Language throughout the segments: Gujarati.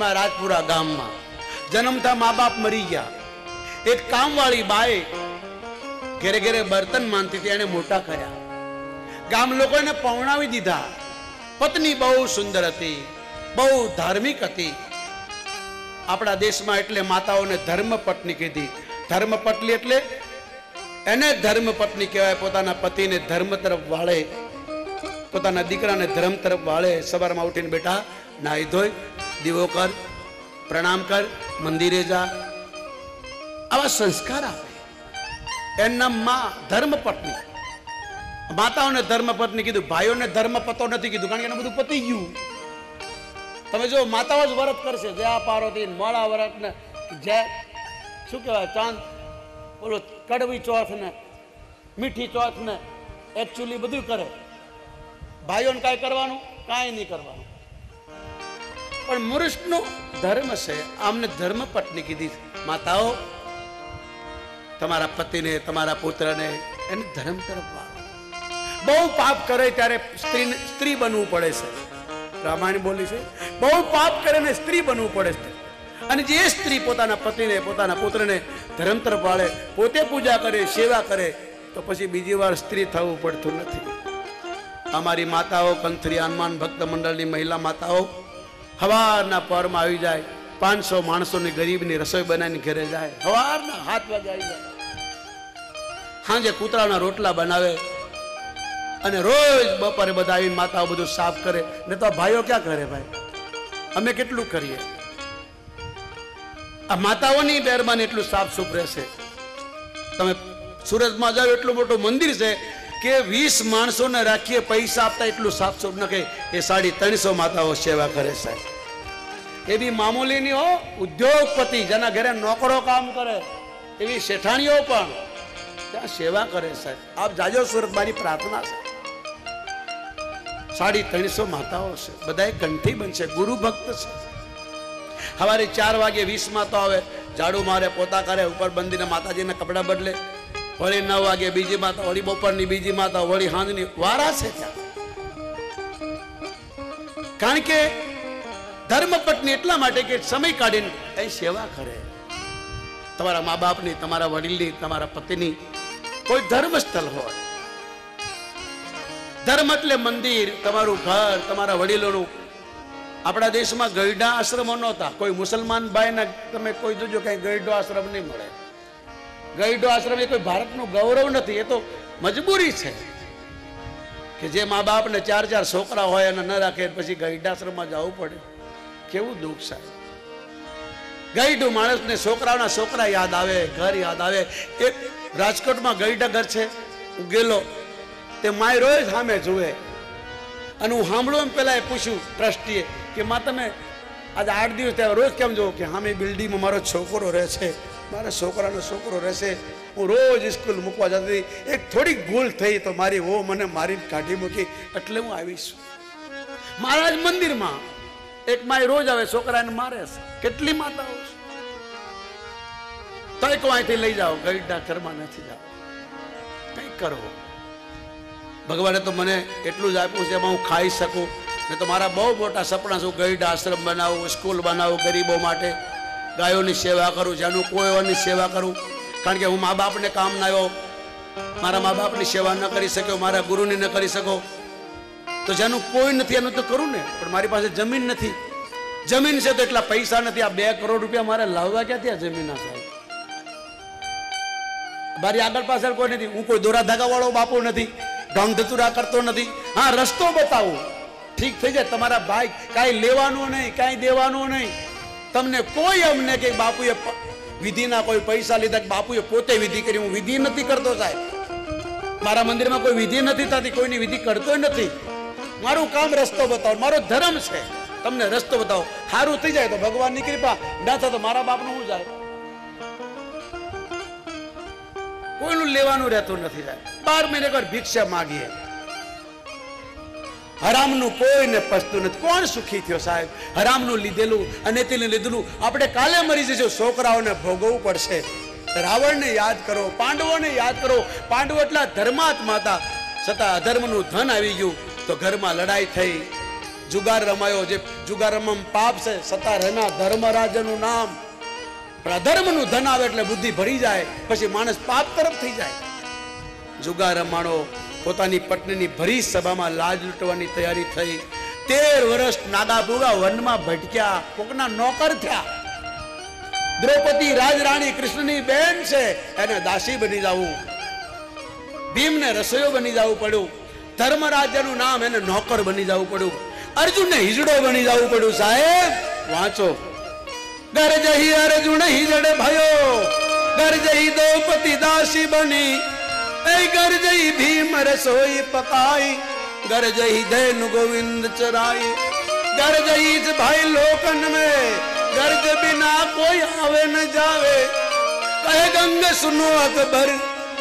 રાજપુરા ગામમાં. જન્મતા મા બાપ મરી ગયા. એક કામવાળી બાએ ઘેરે ઘેરે બર્તન માનતી હતી, એને મોટા કર્યા. ગામ લોકોને પવણાવી દીધા. પત્ની બહુ સુંદર હતી, બહુ ધાર્મિક હતી. આપણા દેશમાં એટલે માતાઓને ધર્મપત્ની કીધી. ધર્મપટલી એટલે એને ધર્મપત્ની કહેવાય, પોતાના પતિને ધર્મ તરફ વાળે. પોતાના દીકરાને ધર્મ તરફ વાળે. સવારમાં ઉઠીને બેટા, નાહી ધોઈ દીવો કર, પ્રણામ કર, મંદિરે જા. આવા સંસ્કાર આપે. એમના માં ધર્મપત્ની. માતાઓને ધર્મપત્ની કીધું, ભાઈઓને ધર્મપતો નથી કીધું, કારણ કે એને બધું પતી ગયું તમે જો માતાઓ જ વ્રત કરશે જયા પાર્વતી મોડા વ્રત ને જય શું કહેવાય, ચાંદ બોલો કડવી ચોથ ને, મીઠી ચોથ ને એકચ્યુઅલી બધું કરે. ભાઈઓને કાંઈ કરવાનું, કાંઈ નહીં કરવાનું. પણ મુરુષનો ધર્મ છે, આમને ધર્મ પત્ની કીધી માતાઓ, તમારા પતિને, તમારા પુત્રને, એને ધર્મ તરફ બહુ પાપ કરે ત્યારે સ્ત્રી સ્ત્રી બનવું પડે છે. રામાયણ બોલી છે, બહુ પાપ કરે ને સ્ત્રી બનવું પડે છે. અને જે સ્ત્રી પોતાના પતિને, પોતાના પુત્રને ધર્મ તરફ વાળે, પોતે પૂજા કરે, સેવા કરે, તો પછી બીજી વાર સ્ત્રી થવું પડતું નથી. અમારી માતાઓ, કંથરી, હનુમાન, ભક્ત મંડળની મહિલા માતાઓ હવારના પરમાં આવી જાય, પાંચસો માણસોની ગરીબની રસોઈ બનાવીને ઘરે જાય, હવારના હાથ વાગે આવી જાય. સાંજે કૂતરાના રોટલા બનાવે અને રોજ બપોરે બધા આવીને માતાઓ બધું સાફ કરે. ને તો ભાઈઓ ક્યાં કરે ભાઈ? અમે કેટલું કરીએ? આ માતાઓની મહેરબાની એટલું સાફ સુફ રહેશે. તમે સુરતમાં જાઓ, એટલું મોટું મંદિર છે કે વીસ માણસોને રાખીએ, પૈસા આપતા એટલું સુફ ન કહે. એ સાડી ત્રણસો માતાઓ સેવા કરે સાહેબ. એ બી મામૂલી નહીં હો, ઉદ્યોગપતિ, જેના ઘરે નોકરો કામ કરે. એવી શેઠાણીઓ પણ ત્યાં સેવા કરે સાહેબ. આપ જાજો સુરત મારી પ્રાર્થના છે સાડી ત્રણસો માતાઓ છે. બધા કંઠી બનશે, ગુરુ ભક્ત છે. સવારે ચાર વાગે વીસ માતા આવે. ઝાડુ મારે પોતા કરે, ઉપર બંધીને માતાજીના કપડાં બદલે. વળી નવ વાગે બીજી માતા, વળી બપોરની બીજી માતા, વળી હાંજની વારા છે ત્યાં. કારણ કે ધર્મપત્ની એટલા માટે કે સમય કાઢીને એ સેવા કરે. તમારા મા બાપની, તમારા વડીલની, તમારા પતિની કોઈ ધર્મ સ્થળ હોય. ધર્મ એટલે મંદિર, તમારું ઘર, તમારા વડીલોનું. આપણા દેશમાં ગયડા આશ્રમો નહોતા. કોઈ મુસલમાન ભાઈને તમે કોઈ જોજો કઈ ગઈડો આશ્રમ નહીં મળે. ગઈડો આશ્રમ એ કોઈ ભારતનું ગૌરવ નથી, એ તો મજબૂરી છે કે જે મા બાપને ચાર ચાર છોકરા હોય અને ન રાખે પછી ગઈડાશ્રમમાં જવું પડે. કેવું દુઃખ સાહેબ ગઈડું માણસને છોકરાઓના છોકરા યાદ આવે, ઘર યાદ આવે. એક રાજકોટમાં ગઈડા ઘર છે, હું ગયેલો. તે માય રોજ સામે જુએ. અને હું સાંભળું એમ પેલા એ પૂછ્યું ટ્રસ્ટીએ કે માં તમે આજે આઠ દિવસ ત્યાં રોજ કેમ જોવો કે સામે બિલ્ડિંગમાં મારો છોકરો રહે છે. મારા છોકરાનો છોકરો રહેશે, હું રોજ સ્કૂલ મૂકવા જતી એક થોડીક ભૂલ થઈ તો મારી વો મને મારીને કાઢી મૂકી, એટલે હું આવીશ. મારા જ મંદિરમાં એક માય રોજ આવે, છોકરાને મારે છે. કેટલી માતાઓ છે? તોય કો અહીંથી લઈ જાઓ ગઈડા ઘરમાં નથી જાઓ. કંઈક કરો. ભગવાને તો મને એટલું જ આપ્યું છે, એમાં હું ખાઈ શકું. ને તો મારા બહુ મોટા સપના છું ગઈડ આશ્રમ બનાવું, સ્કૂલ બનાવું ગરીબો માટે. ગાયોની સેવા કરું જેનું કોઈ સેવા કરું. કારણ કે હું મા બાપને કામ ના આવ્યો મારા મા બાપની સેવા ન કરી શક્યો, મારા ગુરુની ન કરી શકો તો જેનું કોઈ નથી, એનું તો કરું ને. પણ મારી પાસે જમીન નથી. જમીન છે તો એટલા પૈસા નથી. આ બે કરોડ રૂપિયા મારે લાવવા ક્યાંથી આ જમીન સાહેબ? મારી આગળ પાછળ કોઈ નથી. હું કોઈ દોરા ધાગા વાળો બાપુ નથી. ઢંગ ધતુરા કરતો નથી. હા, રસ્તો બતાવું. ઠીક થઈ જાય. તમારા ભાઈ કાંઈ લેવાનું નહીં, કાંઈ દેવાનું નહીં. તમને કોઈ અમને કે બાપુએ વિધિના કોઈ પૈસા લીધા કે બાપુએ પોતે વિધિ કરી, હું વિધિ નથી કરતો સાહેબ. મારા મંદિરમાં કોઈ વિધિ નથી થતી, કોઈની વિધિ કરતો નથી. મારું કામ રસ્તો બતાવો, મારો ધર્મ છે. તમને રસ્તો બતાવો. સારું થઈ જાય તો ભગવાનની કૃપા, ના થાય તો મારા બાપનું શું જાય? કોઈનું લેવાનું રહેતું નથી સાહેબ. બાર મહિને કોઈ ભિક્ષા માગીએ. હરામનું કોઈને પસતું નથી. કોણ સુખી થયો સાહેબ? હરામનું લીધેલું અને તેને લીધેલું. આપણે કાલે મરી જઈશું. છોકરાઓને ભોગવવું પડશે. રાવણને યાદ કરો, પાંડવોને યાદ કરો. પાંડવો એટલા ધર્માત્મા હતા. છતાં અધર્મનું ધન આવી ગયું. તો ઘરમાં લડાઈ થઈ. જુગાર રમાયો. જે જુગાર રમવામાં પાપ છે છતાં રહેના ધર્મરાજનું નામ. પણ અધર્મનું ધન આવે એટલે બુદ્ધિ ભરી જાય. પછી માણસ પાપ તરફ થઈ જાય. જુગાર રમાણો પોતાની પત્નીની ભરી સભામાં લાજ લૂંટવાની તૈયારી થઈ. તેર વર્ષ નાગા ભૂગા વનમાં ભટક્યા. કોકના નોકર થયા. દ્રૌપદી રાજરાણી કૃષ્ણની બેન છે. એને દાસી બની જવું. ભીમને રસોઈયો બની જવું પડ્યું. ધર્મરાજાનું નામ એને નોકર બની જવું પડ્યું. અર્જુનને હિજડો બની જવું પડ્યું, સાહેબ. વાંચો. ગરજહી અર્જુન હિજડ ભયો. ગરજહી દ્રૌપદી દાસી બની. એ ગરજહી ભીમ રસોઈ પકાઈ ગરજહી ધૈન ગોવિંદ ચરાઈ ગરજહી જ ભાઈ લોકન में ગરજ બિના કોઈ આવે ન જાવે કહે ગંગ સુનો અકબર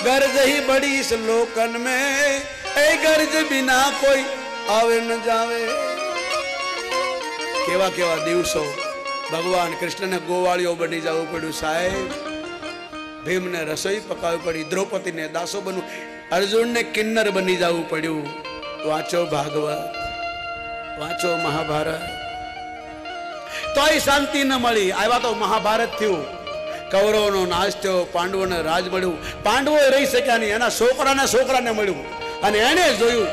ગરજ ही बड़ी इस लोकन में ए गरज बिना કોઈ આવે ન જાવે કેવા કેવા દિવસો ભગવાન કૃષ્ણને ગોવાળીઓ બની જવું પડ્યું સાહેબ ભીમને રસોઈ પકાવવી પડી, દ્રૌપદીને દાસો બનવું. અર્જુનને કિન્નર બની જવું પડ્યું. વાંચો ભાગવત, વાંચો મહાભારત. તોય શાંતિ ન મળી. આવ્યા તો મહાભારત થયું. કૌરવનો નાશ થયો, પાંડવોને રાજ મળ્યું. પાંડવો રહી શક્યા નહીં, એના છોકરાના છોકરાને મળ્યું. અને એને જોયું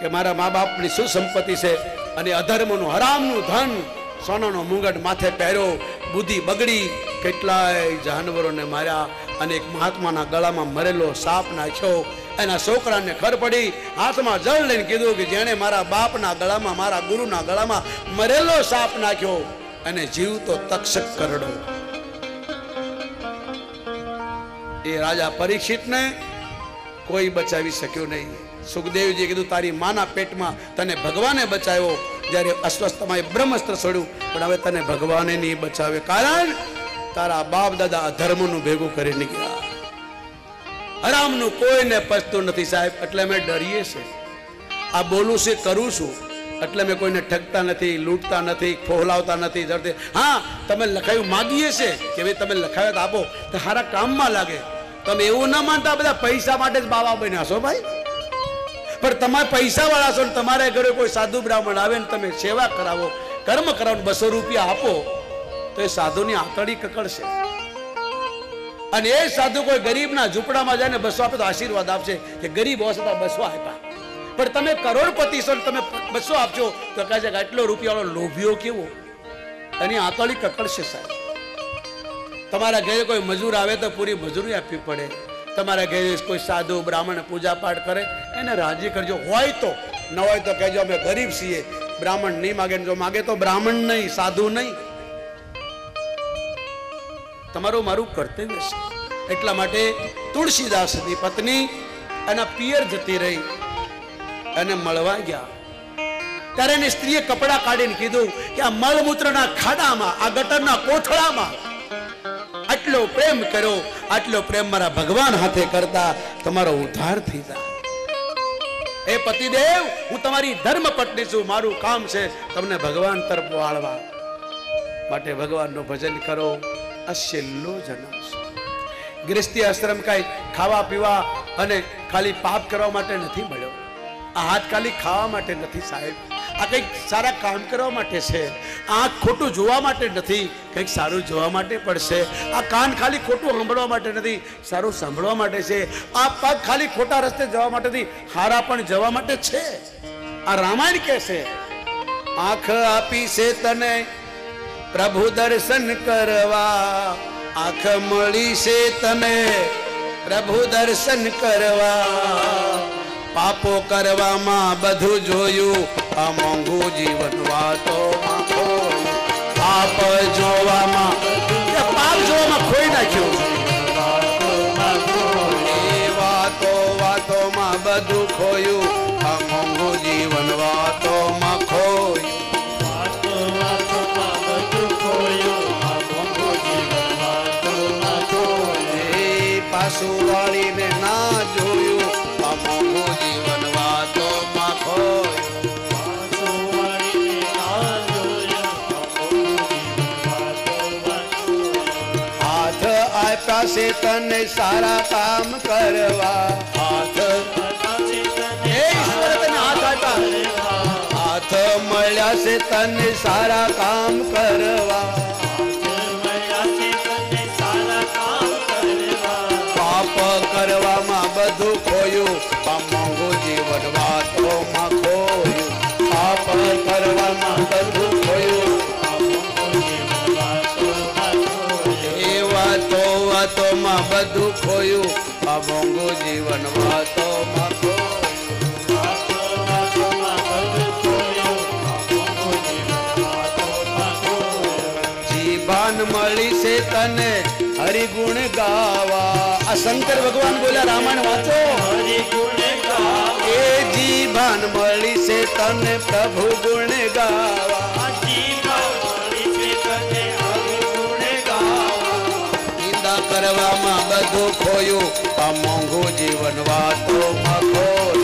કે મારા મા બાપની શું સંપત્તિ છે અને અધર્મનું, હરામનું ધન સોનાનો મુંગટ માથે પહેર્યો બુદ્ધિ બગડી, કેટલાય જાનવરોને માર્યા અને એક મહાત્માના ગળામાં મરેલો સાપ નાખ્યો. એના છોકરાને ખર પડી, હાથમાં જળ લઈને કીધું કે જેણે મારા બાપના ગળામાં, મારા ગુરુના ગળામાં મરેલો સાપ નાખ્યો અને જીવતો તક્ષક કરડો. એ રાજા પરીક્ષિતને કોઈ બચાવી શક્યો નહીં. સુખદેવજીએ કીધું, તારી માના પેટમાં તને ભગવાને બચાવ્યો. જ્યારે અસ્વસ્થમાં બ્રહ્મસ્ત્ર છોડ્યું, પણ હવે તને ભગવાને નહીં બચાવે કારણ તારા બાપ દાદા અધર્મનું ભેગું કરી નીકળ્યા હરામનું કોઈને પચતું નથી સાહેબ, એટલે અમે ડરીએ છે આ બોલું છે, કરું છું, એટલે મેં કોઈને ઠગતા નથી, લૂંટતા નથી ફોહલાવતા નથી જડતે હા, તમે લખાયું માગીએ છે કે ભાઈ તમે લખાવ્યા આપો, તો સારા કામમાં લાગે. તમે એવું ના માનતા, બધા પૈસા માટે જ બાબા બન્યા છો ભાઈ. પણ તમારે પૈસા વાળા છો ને ઘરે કોઈ સાધુ બ્રાહ્મણ આવે ને તમે સેવા કરાવો, કર્મ કરાવો બસો રૂપિયા આપો, તો એ સાધુની આંતળી કકડશે અને એ સાધુ કોઈ ગરીબના ઝૂંપડામાં જાય ને બસો આપે તો આશીર્વાદ આપશે કે ગરીબ હશે છતાં બસો આપ્યા. પણ તમે કરોડપતિ છો તમે બસો આપજો, તો કહે છે આટલો રૂપિયાવાળો લોભીઓ કેવો? એની આંતળી કકડશે સાહેબ. તમારા ઘરે કોઈ મજૂર આવે તો પૂરી મજૂરી આપવી પડે. તમારા ઘરે કોઈ સાધુ, બ્રાહ્મણ પૂજા પાઠ કરે, એને રાજી કરજો. હોય તો, ન હોય તો કહેજો, અમે ગરીબ છીએ. બ્રાહ્મણ નહીં માગે જો માગે તો બ્રાહ્મણ નહીં, સાધુ નહીં. તમારું મારું કર્તવ્ય છે. એટલા માટે તુલસીદાસની પત્ની એના પિયર જતી રહી. અને મળવા ગયા. ત્યારે એની સ્ત્રીએ કપડા કાઢીને કીધું કે આ મળમૂત્રના ખાડામાં, આ ગટરના કોથળામાં આટલો પ્રેમ કર્યો, આટલો પ્રેમ મારા ભગવાન હાથે કરતા તમારો ઉદ્ધાર થઈ જાય. એ પતિદેવ, હું તમારી ધર્મ પત્ની છું, મારું કામ છે તમને ભગવાન તરફ વાળવા. માટે ભગવાનનું ભજન કરો આ છેલ્લો જન્મ છે ગૃહસ્થી આશ્રમ કાંઈ ખાવા પીવા અને ખાલી પાપ કરવા માટે નથી મળ્યો. આ હાથ ખાલી ખાવા માટે નથી સાહેબ. આ કંઈક સારા કામ કરવા માટે છે. આંખ ખોટું જોવા માટે નથી, કંઈક સારું જોવા માટે પડશે આ કાન ખાલી ખોટું સાંભળવા માટે નથી, સારું સાંભળવા માટે છે. આ પગ ખાલી ખોટા રસ્તે જવા માટે નથી, હારા પણ જવા માટે છે. આ રામાયણ કહે છે, આંખ આપી છે તને, પ્રભુ દર્શન કરવા. આંખ મળી છે તને, પ્રભુ દર્શન કરવા. પાપો કરવામાં બધું જોયું. આ મોંઘું જીવન વાતો પાપ જોવામાં પાપ જોવામાં ખોઈ નાખ્યું. વાતો વાતોમાં બધું ખોયું તને સારા કામ કરવા. હાથ ઈશ્વરે તને હાથ આપ્યા. હાથ તને સારા કામ કરવા. વાતોમાં બધું ખોયું આ મોંઘું જીવન વાતોમાં ખોયું જીભાન મળી છે તને હરિગુણ ગાવા આ શંકર ભગવાન બોલ્યા રામાયણ વાંચો એ જીભાન મળી છે તને પ્રભુ ગુણ ગાવા કરવામાં બધું ખોયું. આ મોંઘું જીવન વાતો ખોયું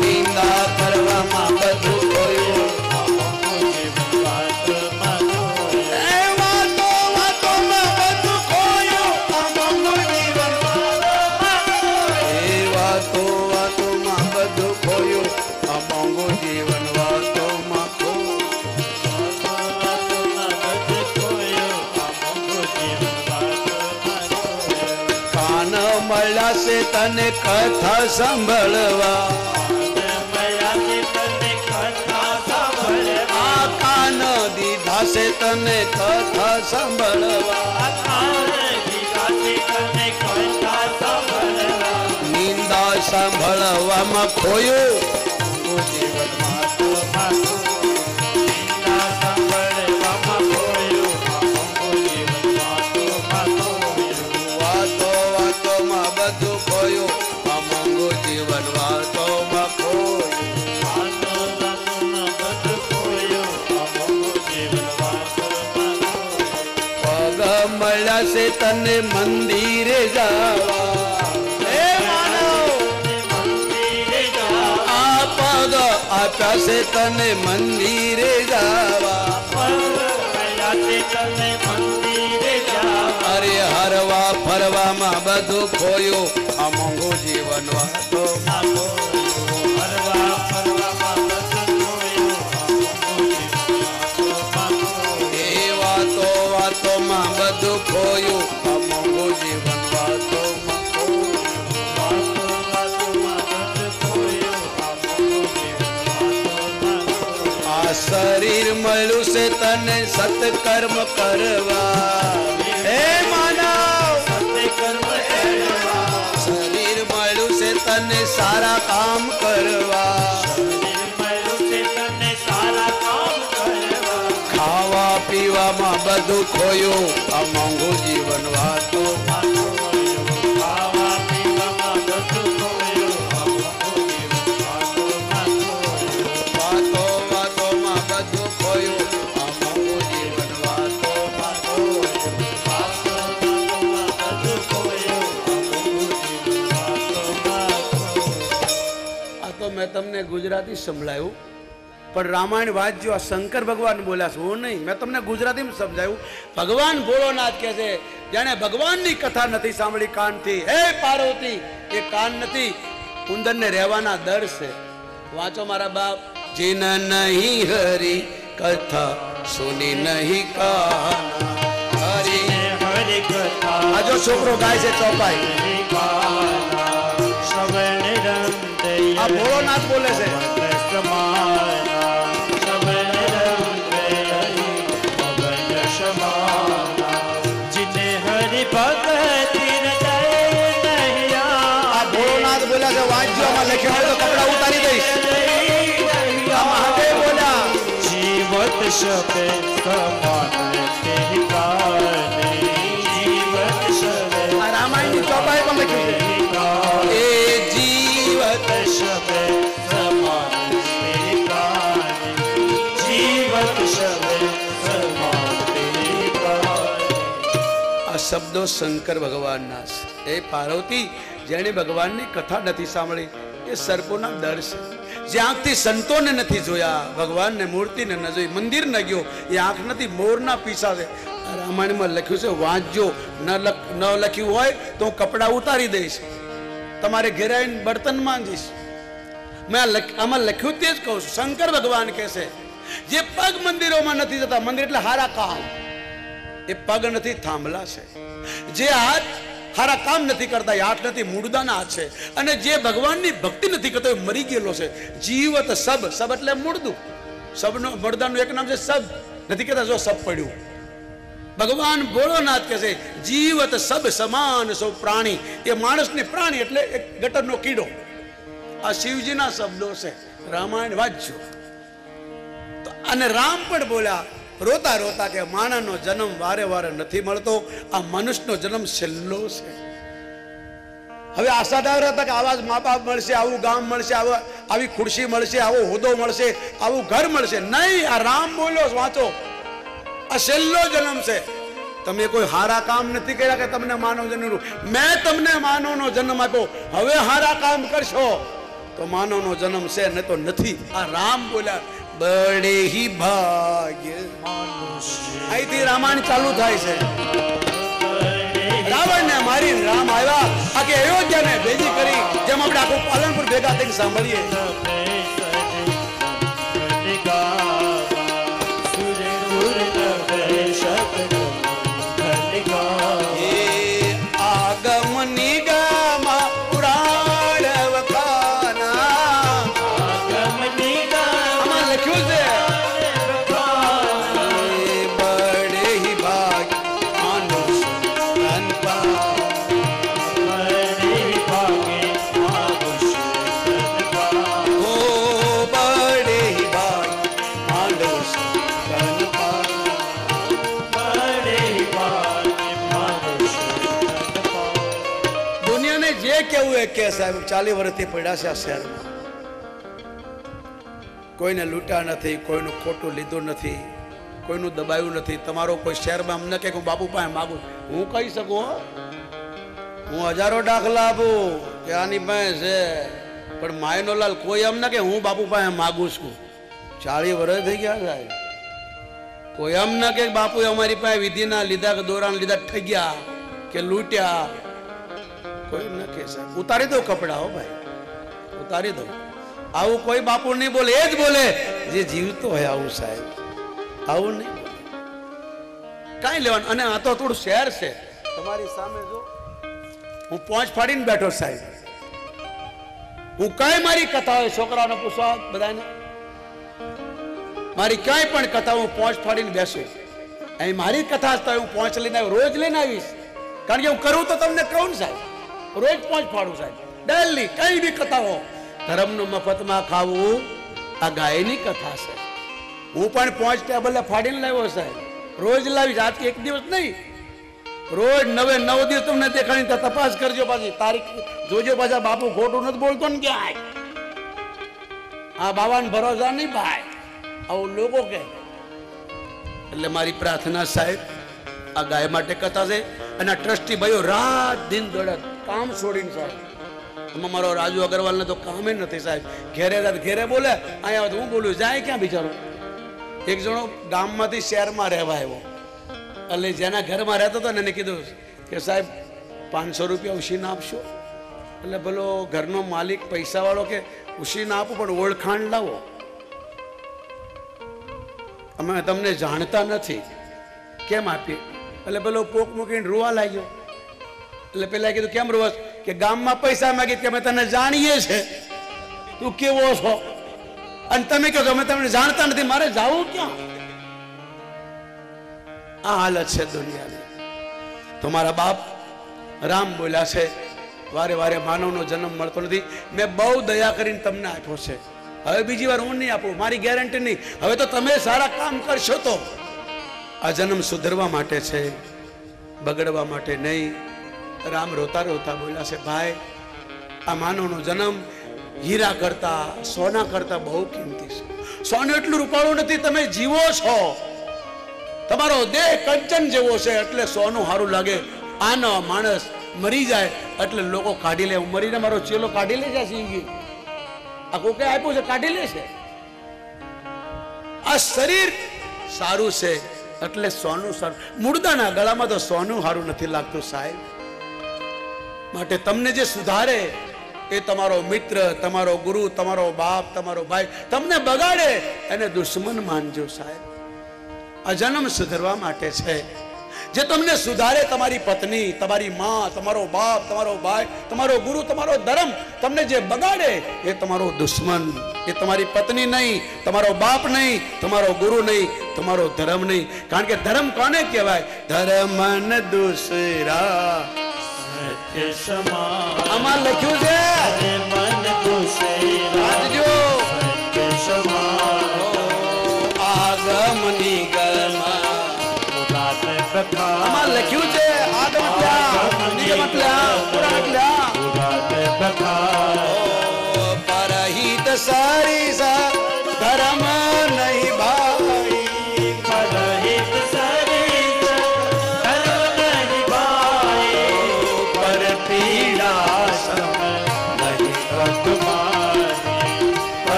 નિંદા કરવામાં બધું કાન મળ્યા છે તને કથા સાંભળવા આ કાન દીધા છે તને કથા સાંભળવા નિંદા સાંભળવામાં ખોયું તને મંદિરે જાવા. આ પગ છે તને મંદિરે જાવા. અરે હરવા ફરવામાં બધું ખોયું. આ મોંઘું જીવન વાતોમાં તને સત્કર્મ કરવા હે માનવ શરીર મળ્યું છે તને સારા કામ કરવા ખાવા પીવામાં બધું ખોયું આ મોંઘું જીવન તમને ગુજરાતી સંભળાયું પણ રામાયણ વાંચજો આ શંકર ભગવાન બોલ્યા છે. હું નહીં મેં તમને ગુજરાતીમાં સમજાયું. ભગવાન ભોળોનાથ કહે છે જેણે ભગવાનની કથા નથી સાંભળી કાનથી. હે પાર્વતી એ કાન નથી ઉંદરને રહેવાના દર છે. વાંચો મારા બાપ. જીન નહીં હરી કથા સુની નહીં કાન. હરી. આ જો છોકરો ગાય છે ચોપાઈ. આ ભોળોનાથ બોલે છે. વાંચજો આમાં લખ્યું હોય તો કપડા ઉતારી દઈશ. મહાદેવ બોલ્યા, જીવત શબે શબ્દો શંકર ભગવાનના છે. એ પાર્વતી, જેણે ભગવાનની કથા નથી સાંભળી, એ સર્પોના દર છે. જે આંખથી સંતોને નથી જોયા, ભગવાનને મૂર્તિને ન જોઈ, મંદિર ન ગયો, એ આંખ નથી મોરના પીસા છે રામાયણમાં લખ્યું છે, વાંચજો, ન લખ, ન લખ્યું હોય તો હું કપડાં ઉતારી દઈશ. તમારે ઘેર આવીને બર્તન માંજીશ. મેં આમાં લખ્યું તે જ કહું છું. શંકર ભગવાન કહે છે, જે પગ મંદિરોમાં નથી જતા, મંદિર એટલે હારા કામ. એ પગ નથી, થાંભલા છે. જે હાથ હારા કામ નથી કરતા, એ હાથ નથી, મૂળદાના હાથ છે. અને જે ભગવાનની ભક્તિ નથી કરતો, એ મરી ગયેલો છે. જીવત સબ સબ એટલે મૂળદું. સબનો, મૂળદાનું એક નામ છે સબ. નથી કહેતા, જો સબ પડ્યું. ભગવાન ભોળોનાથ કહે છે, જીવત સબ સમાન સૌ પ્રાણી. એ માણસને પ્રાણી એટલે એક ગટરનો કીડો. આ શિવજીના શબ્દો છે. રામાયણ વાંચજો અને રામ પણ બોલ્યા રોતા રોતા કે માણસનો જન્મ વારે વારે નથી મળતો, આ મનુષ્યનો જન્મ છેલ્લો છે. હવે આશા ધાર હતા કે આવા જ મા બાપ મળશે, આવું ગામ મળશે, આવો આવી ખુરશી મળશે, આવો હોદો મળશે, આવું ઘર મળશે. નહીં, આ રામ બોલ્યો વાંચો. આ છેલ્લો જન્મ છે. તમે કોઈ હારા કામ નથી કર્યા કે તમને માનવ જન્મ મેં તમને માનવનો જન્મ આપ્યો. હવે હારા કામ કરશો. તો માનવનો જન્મ છે ને તો નથી. આ રામ બોલ્યા. બડે હી ભાગ્ય અહીંથી રામાયણ ચાલુ થાય છે. રાવણને મારી રામ આવ્યા. આખી અયોધ્યાને ભેજી કરી જેમ આપણે આખું પાલનપુર ભેગા થઈને સાંભળીએ. કે સાહેબ ચાલી વર્ષથી પડ્યા છે આ શહેરમાં. કોઈને લૂંટ્યા નથી, કોઈનું ખોટું લીધું નથી, કોઈનું દબાયું નથી. તમારો કોઈ શહેરમાં અમને કે હું બાપુ પાસે માગું? હું કહી શકું, હું? હજારો દાખલા આપું કે આની પાસે છે. પણ માયનો લાલ કોઈ એમ ના કે હું બાપુ પાસે માગું છું? ચાળી વર્ષ થઈ ગયા સાહેબ. કોઈ એમ ના કે બાપુ અમારી પાસે વિધિના લીધા કે દોરાણ લીધા ઠગ્યા કે લૂંટ્યા કોઈ ન કહે સાહેબ ઉતારી દો કપડા હો ભાઈ. ઉતારી દો. આવું કોઈ બાપુ નહીં બોલે, એ જ બોલે, જે જીવતો હોય આવું સાહેબ. આવું નહીં કાંઈ લેવાનું. અને આ તો થોડું શહેર છે. તમારી સામે જો, હું પોંચ ફાડીને બેઠો સાહેબ. હું કઈ મારી કથા હોય છોકરાઓને પૂછવા બધાને? મારી ક્યાંય પણ કથા હું પોંચ ફાડીને બેસું. અહીં મારી કથા જ હું પોંચ લઈને આવ્યો રોજ લઈને આવીશ. કારણ કે હું કરું તો તમને કહું ને સાહેબ. રોજ પાંચ ફાડું સાહેબ. ડેલી કઈ બી કથાઓ ધર્મનું મફતમાં ખાવું આ ગાયની કથા છે. હું પણ પાંચ ટેબલે ફાડીને લાવ્યો સાહેબ. રોજ લાવીશ આજથી એક દિવસ નહીં. રોજ નવે નવ દિવસ તમને દેખાણી તો તપાસ કરજો પાછી. તારીખ જોજો પાછા, બાપુ ખોટું નથી બોલતો ને ક્યાંય. આ બાબાને ભરોસા નહીં ભાઈ. આવું લોકો કે એટલે મારી પ્રાર્થના સાહેબ, આ ગાય માટે કથા છે. અને ટ્રસ્ટી ભાઈઓ રાત દિન દોડત કામ છોડીને સાહેબ આમાં મારો રાજુ અગ્રવાલને તો કામે નથી સાહેબ. ઘેરે ઘેરે બોલે, અહીંયા હું બોલું, જાય ક્યાં બિચારો? એક જણો ગામમાંથી શહેરમાં રહેવા આવ્યો. એટલે જેના ઘરમાં રહેતો હતો ને એને કીધું કે, સાહેબ, પાંચસો રૂપિયા ઉછીને આપશો? એટલે ભલો ઘરનો માલિક પૈસાવાળો કે, ઉછીને આપો, પણ ઓળખાણ લાવો. અમે તમને જાણતા નથી. કેમ આપીએ? એટલે પેલો પોક મૂકીને રૂવા લાગ્યો. એટલે પેલા કીધું, કેમ રોવા કે ગામમાં પૈસા માગી અમે તને જાણીએ છે તું કેવો છો? અને તમે કહો અમે તમને જાણતા નથી, મારે જાવું ક્યાં? આ હાલત છે દુનિયાની. તમારા બાપ રામ બોલ્યા છે, વારે વારે માનવનો જન્મ મળતો નથી. મેં બહુ દયા કરીને તમને આપ્યો છે. હવે બીજી વાર હું નહીં આપું, મારી ગેરંટી નહીં. હવે તો તમે સારા કામ કરશો તો. આ જન્મ સુધરવા માટે છે, બગડવા માટે નહીં. રામ રોતા રોતા બોલ્યા છે, ભાઈ, આ માનવનો જન્મ હીરા કરતા, સોના કરતા બહુ કિંમતી છે. સોનું એટલું રૂપાળું નથી, તમે જીવો છો. તમારો દેહ કંચન જેવો છે, એટલે સોનું સારું લાગે. આનો માણસ મરી જાય, એટલે લોકો કાઢી લે. હું મરીને મારો ચેલો કાઢી લે છે આ કોકે આપ્યું છે, કાઢી લે છે? આ શરીર સારું છે, એટલે સોનું સારું. મુર્દાના ગળામાં તો સોનું સારું નથી લાગતું સાહેબ. માટે તમને જે સુધારે એ તમારો મિત્ર, તમારો ગુરુ, તમારો બાપ, તમારો ભાઈ તમને બગાડે, એને દુશ્મન માનજો સાહેબ. આ જન્મ સુધરવા માટે છે. જે તમને સુધારે તમારી પત્ની, તમારી માં, તમારો બાપ, તમારો ભાઈ, તમારો ગુરુ, તમારો ધર્મ તમને જે બગાડે એ તમારો દુશ્મન. એ તમારી પત્ની નહીં, તમારો બાપ નહીં, તમારો ગુરુ નહીં, તમારો ધર્મ નહીં. કારણ કે ધર્મ કોને કહેવાય? ધર્મ ન દુસરા. સત્ય સમાન આમાં લખ્યું છે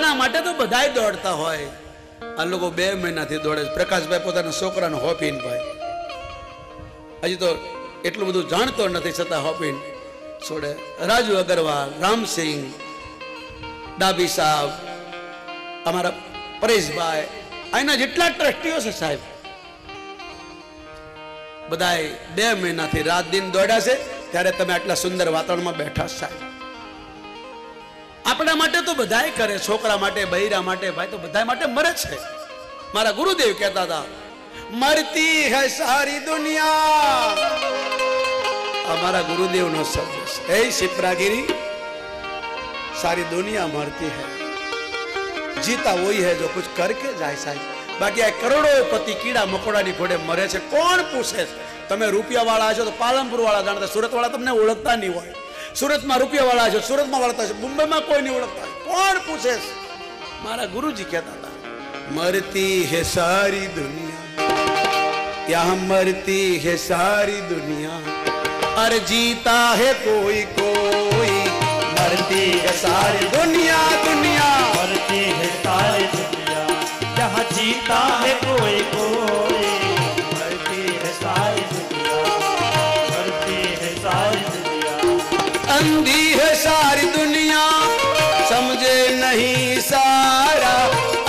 પોતાના માટે તો બધાય દોડતા હોય. આ લોકો બે મહિનાથી દોડે છે. પ્રકાશભાઈ પોતાના છોકરાને હોપીન ભાઈ. હજી તો એટલું બધું જાણતો નથી, છતાં હોપીન છોડે. રાજુ અગરવાલ, રામસિંહ ડાબી સાહેબ અમારા પરેશભાઈ અહીંના જેટલા ટ્રસ્ટીઓ છે સાહેબ. બધાય બે મહિનાથી રાત દિન દોડ્યા છે. ત્યારે તમે આટલા સુંદર વાતાવરણમાં બેઠા સાહેબ. આપણા માટે તો બધાય કરે, છોકરા માટે, બૈરા માટે, ભાઈ તો બધા માટે મરે છે. મારા ગુરુદેવ કહેતા હતા, મરતી હે સારી દુનિયા. અમારા ગુરુદેવનો શબ્દ છે. હે શિપ્રાગીરી, સારી દુનિયા મરતી હે. જીતા હોય હે જો કુછ કરકે જાય સાહેબ. બાકી આ કરોડો પતિ કીડા મકોડા ની ઘોડે મરે છે. કોણ પૂછે? તમે રૂપિયા વાળા છો તો પાલનપુર વાળા જાણતા સુરત વાળા તમને ઓળખતા નહીં હોય. સુરતમાં રૂપિયા વાળા છો સુરતમાં વળતા છે મુંબઈમાં કોઈ નહીં ઓળખતા કોણ પૂછે છે? મારા ગુરુજી કહેતા હતા મરતી હે સારી દુનિયા યહાં મરતી હે સારી દુનિયા અરે जीता है कोई कोई मरती है सारी दुनिया दुनिया मरती है सारी दुनिया यहाँ जीता है कोई कोई अंधी है सारी दुनिया समझे नहीं सारा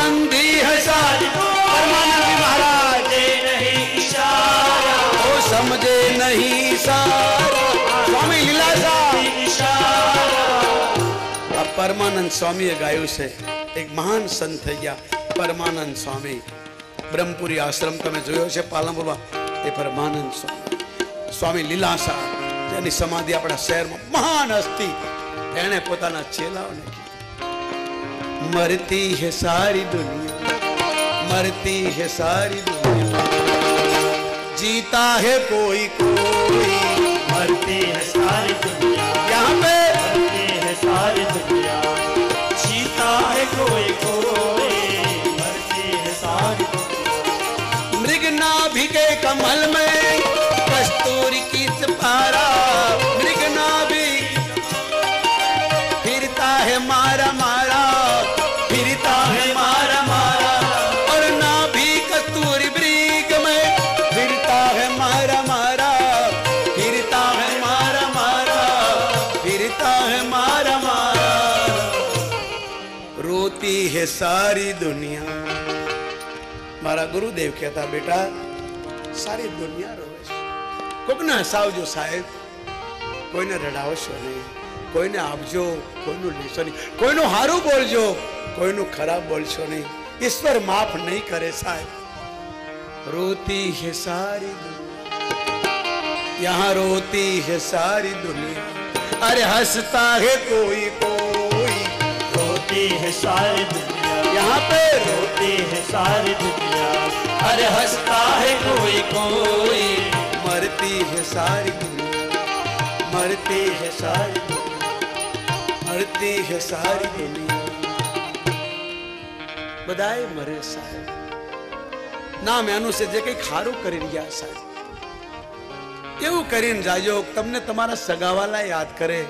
अंधी है सारी परमानंद महाराज दे नहीं इशारा वो समझे नहीं सारा સ્વામી લીલાસા इशारा આ પરમાનંદ સ્વામીએ ગાયું છે એક મહાન સંત થઈ ગયા પરમાનંદ સ્વામી બ્રહ્મપુરી આશ્રમ તમે જોયો છે પાલનપુરમાં એ પરમાનંદ સ્વામી સ્વામી લીલાસા જેની સમાધિ આપણા શહેરમાં મહાન હસ્તી એણે પોતાના ચેલાઓને કીધું મરતી હે સારી દુનિયા મરતી હે સારી દુનિયા जीता है कोई कोई मरती है सारी दुनिया यहाँ पे मरती है सारी दुनिया जीता है कोई कोई मरती है सारी दुनिया मृग नाभि के कमल में सारी दुनिया મારા ગુરુદેવ કહેતા બેટા સારી દુનિયા રોવે છે કોકને હસાવજો સાહેબ કોઈને રડાવશો નહીં કોઈને આપજો કોઈનું લેશો નહીં કોઈનું હારું બોલજો કોઈનું ખરાબ બોલશો નહીં ઈશ્વર માફ નહીં કરે સાહેબ રોતી है सारी दुनिया यहाँ रोती है सारी दुनिया अरे हंसता है कोई कोई रोती है सारी दुनिया यहाँ पे रोती है सारी दुनिया अरे हंसता है कोई कोई मरती है सारी दुनिया मरती है सारी दुनिया मरती है सारी दुनिया બધાય મરે સાહેબ નામ એનું છે જે કંઈ ખારું કરી રહ્યા સાહેબ એવું કરીને જાજો તમને તમારા સગાવાલા યાદ કરે